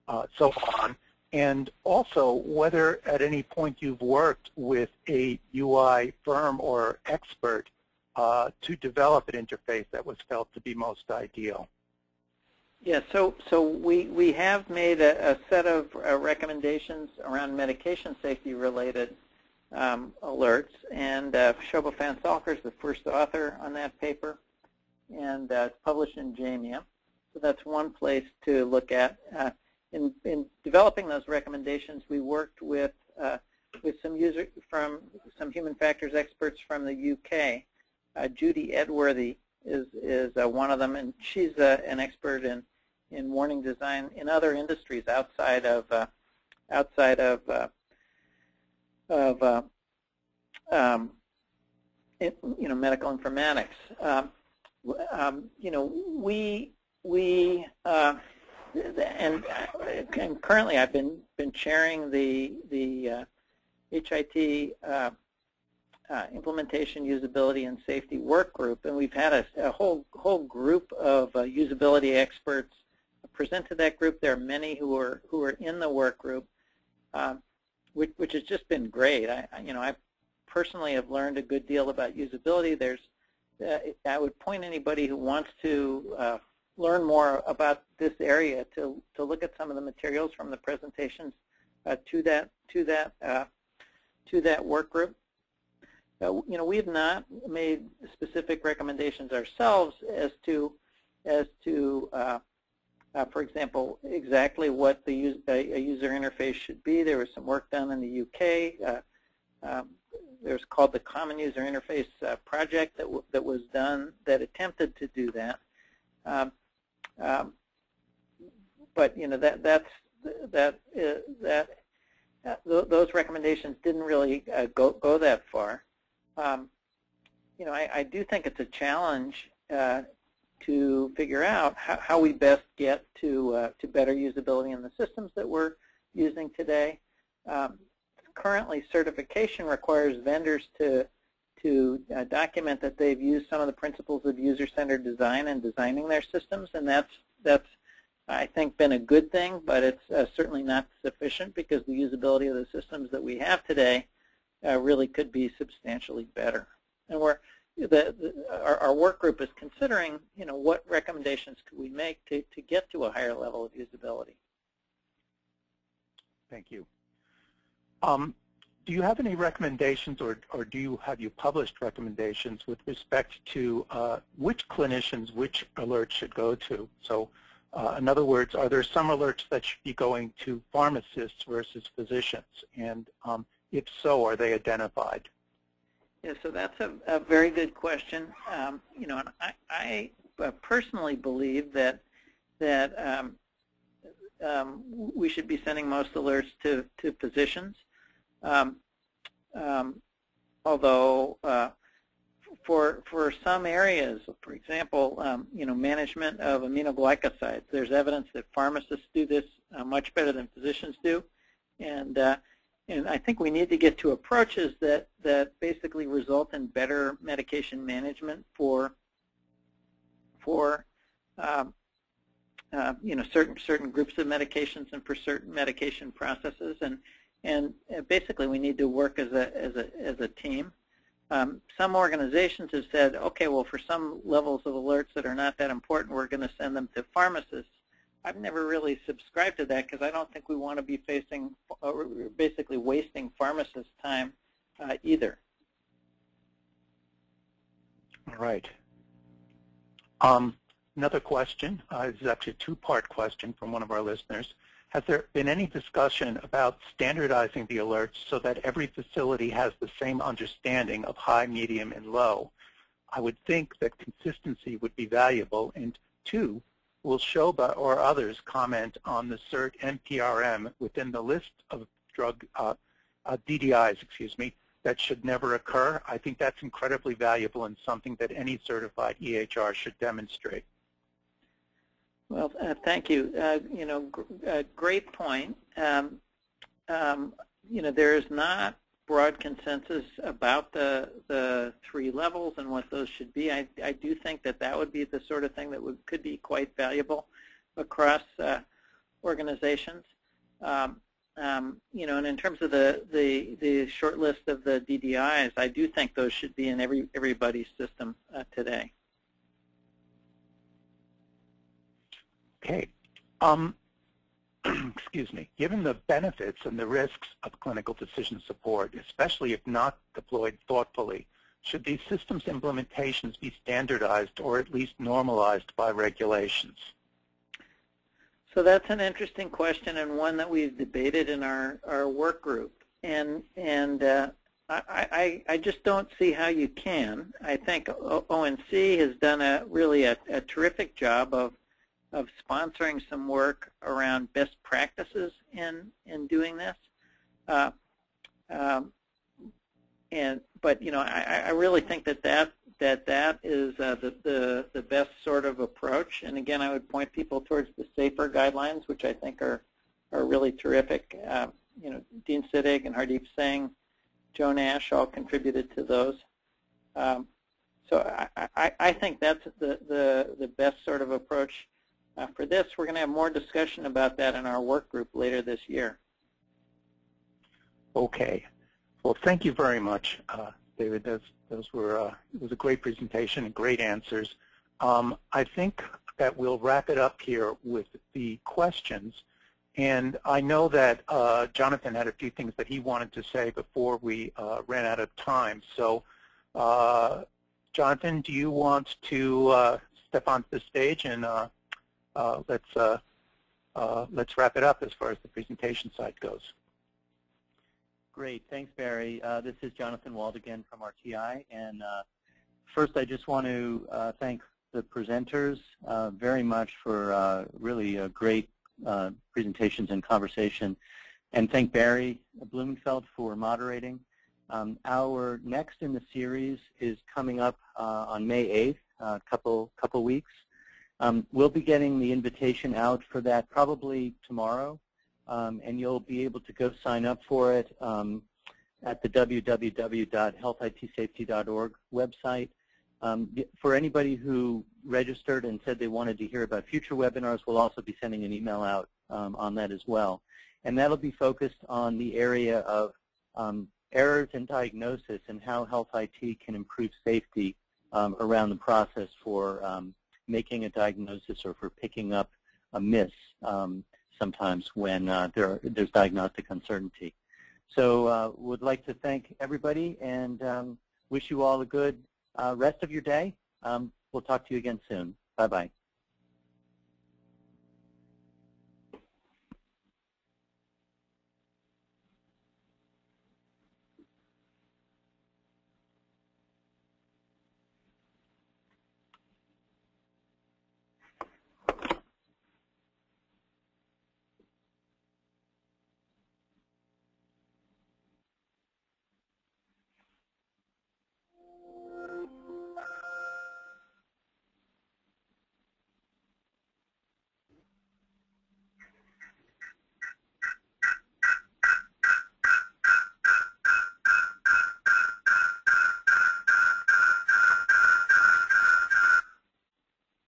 uh, so on, and also whether at any point you've worked with a UI firm or expert uh, to develop an interface that was felt to be most ideal. Yeah, so so we we have made a, a set of uh, recommendations around medication safety related um, alerts, and uh, Shobha Phansalkar is the first author on that paper, and uh, it's published in JAMIA. So that's one place to look at. Uh, in in developing those recommendations, we worked with uh, with some user from some human factors experts from the UK. Uh, Judy Edworthy is is uh, one of them, and she's uh, an expert in in warning design in other industries outside of uh, outside of uh, of uh, um, it, you know medical informatics. Um, um, you know we we uh, and, and currently I've been been chairing the the HIT uh, uh, implementation, usability, and safety work group, and we've had a, a whole whole group of uh, usability experts present to that group. There are many who are who are in the work group, um, which, which has just been great. I, you know, I personally have learned a good deal about usability. There's, uh, I would point anybody who wants to uh, learn more about this area to to look at some of the materials from the presentations uh, to that to that uh, to that work group. Uh, you know, we have not made specific recommendations ourselves as to as to uh, uh, for example, exactly what the a, a, user interface should be. There was some work done in the UK. Uh, um, there's called the Common User Interface uh, Project that, that was done that attempted to do that. Um, um, but you know that that's that uh, that th those recommendations didn't really go go that far. Um, you know, I, I, do think it's a challenge to figure out how, how we best get to, uh, to better usability in the systems that we're using today. Um, currently, certification requires vendors to, to uh, document that they've used some of the principles of user-centered design in designing their systems, and that's, that's I think, been a good thing, but it's uh, certainly not sufficient because the usability of the systems that we have today uh, really could be substantially better. And we're the, the, our, our work group is considering, you know, what recommendations could we make to, to get to a higher level of usability. Thank you. Um, do you have any recommendations or, or do you have you published recommendations with respect to uh, which clinicians which alerts should go to? So uh, in other words, are there some alerts that should be going to pharmacists versus physicians? And um, if so, are they identified? Yeah, so that's a, a very good question. Um, you know, and I, I uh, personally believe that that um, um, we should be sending most alerts to to physicians. Um, um, although uh, for for some areas, for example, um, you know, management of aminoglycosides, there's evidence that pharmacists do this uh, much better than physicians do, and uh, and I think we need to get to approaches that that basically result in better medication management for for um, uh, you know certain certain groups of medications and for certain medication processes and and uh, basically we need to work as a as a as a team um, some organizations have said, okay, well, for some levels of alerts that are not that important, we're going to send them to pharmacists. I've never really subscribed to that because I don't think we want to be facing, uh, basically wasting pharmacists' time uh, either. All right. Um, another question uh, this is actually a two-part question from one of our listeners. Has there been any discussion about standardizing the alerts so that every facility has the same understanding of high, medium, and low? I would think that consistency would be valuable. And two, will Shobha or others comment on the CERT NPRM within the list of drug uh, uh, DDIs, excuse me, that should never occur? I think that's incredibly valuable and something that any certified EHR should demonstrate. Well, uh, thank you. Uh, you know, gr uh, great point. Um, um, you know, there is not broad consensus about the the three levels and what those should be. I, I do think that that would be the sort of thing that would could be quite valuable across uh, organizations. Um, um, you know, and in terms of the, the the short list of the DDIs, I do think those should be in every everybody's system uh, today. Okay. Um, excuse me. Given the benefits and the risks of clinical decision support, especially if not deployed thoughtfully, should these systems implementations be standardized or at least normalized by regulations? So that's an interesting question and one that we've debated in our, our work group. And, and uh, I, I, I just don't see how you can. I think ONC has done a really a, a terrific job of of sponsoring some work around best practices in in doing this. Uh, um, and but you know, I, I really think that that that that is uh, the, the the best sort of approach. And again, I would point people towards the SAFER guidelines, which I think are are really terrific. Uh, you know, Dean Sittig and Hardeep Singh, Joan Ash all contributed to those. Um, so I, I, I think that's the, the, the best sort of approach. Uh, for this, we're going to have more discussion about that in our work group later this year. Okay. Well, thank you very much, uh, David. Those, those were uh, it was a great presentation and great answers. Um, I think that we'll wrap it up here with the questions. And I know that uh, Jonathan had a few things that he wanted to say before we uh, ran out of time. So, uh, Jonathan, do you want to step onto the stage and uh, let's uh, uh, let's wrap it up as far as the presentation side goes. Great, thanks, Barry. this is Jonathan Wald again from RTI, and first I just want to thank the presenters very much for really great presentations and conversation, and thank Barry Blumenfeld for moderating. Um, our next in the series is coming up uh, on May 8th, a uh, couple couple weeks, um, we'll be getting the invitation out for that probably tomorrow, um, and you'll be able to go sign up for it um, at the www.healthitsafety.org website. Um, for anybody who registered and said they wanted to hear about future webinars, we'll also be sending an email out um, on that as well. And that'll be focused on the area of um, errors in diagnosis and how health IT can improve safety around the process for making a diagnosis or for picking up a miss um, sometimes when uh, there are, there's diagnostic uncertainty. So uh, would like to thank everybody and um, wish you all a good uh, rest of your day. Um, we'll talk to you again soon. Bye-bye.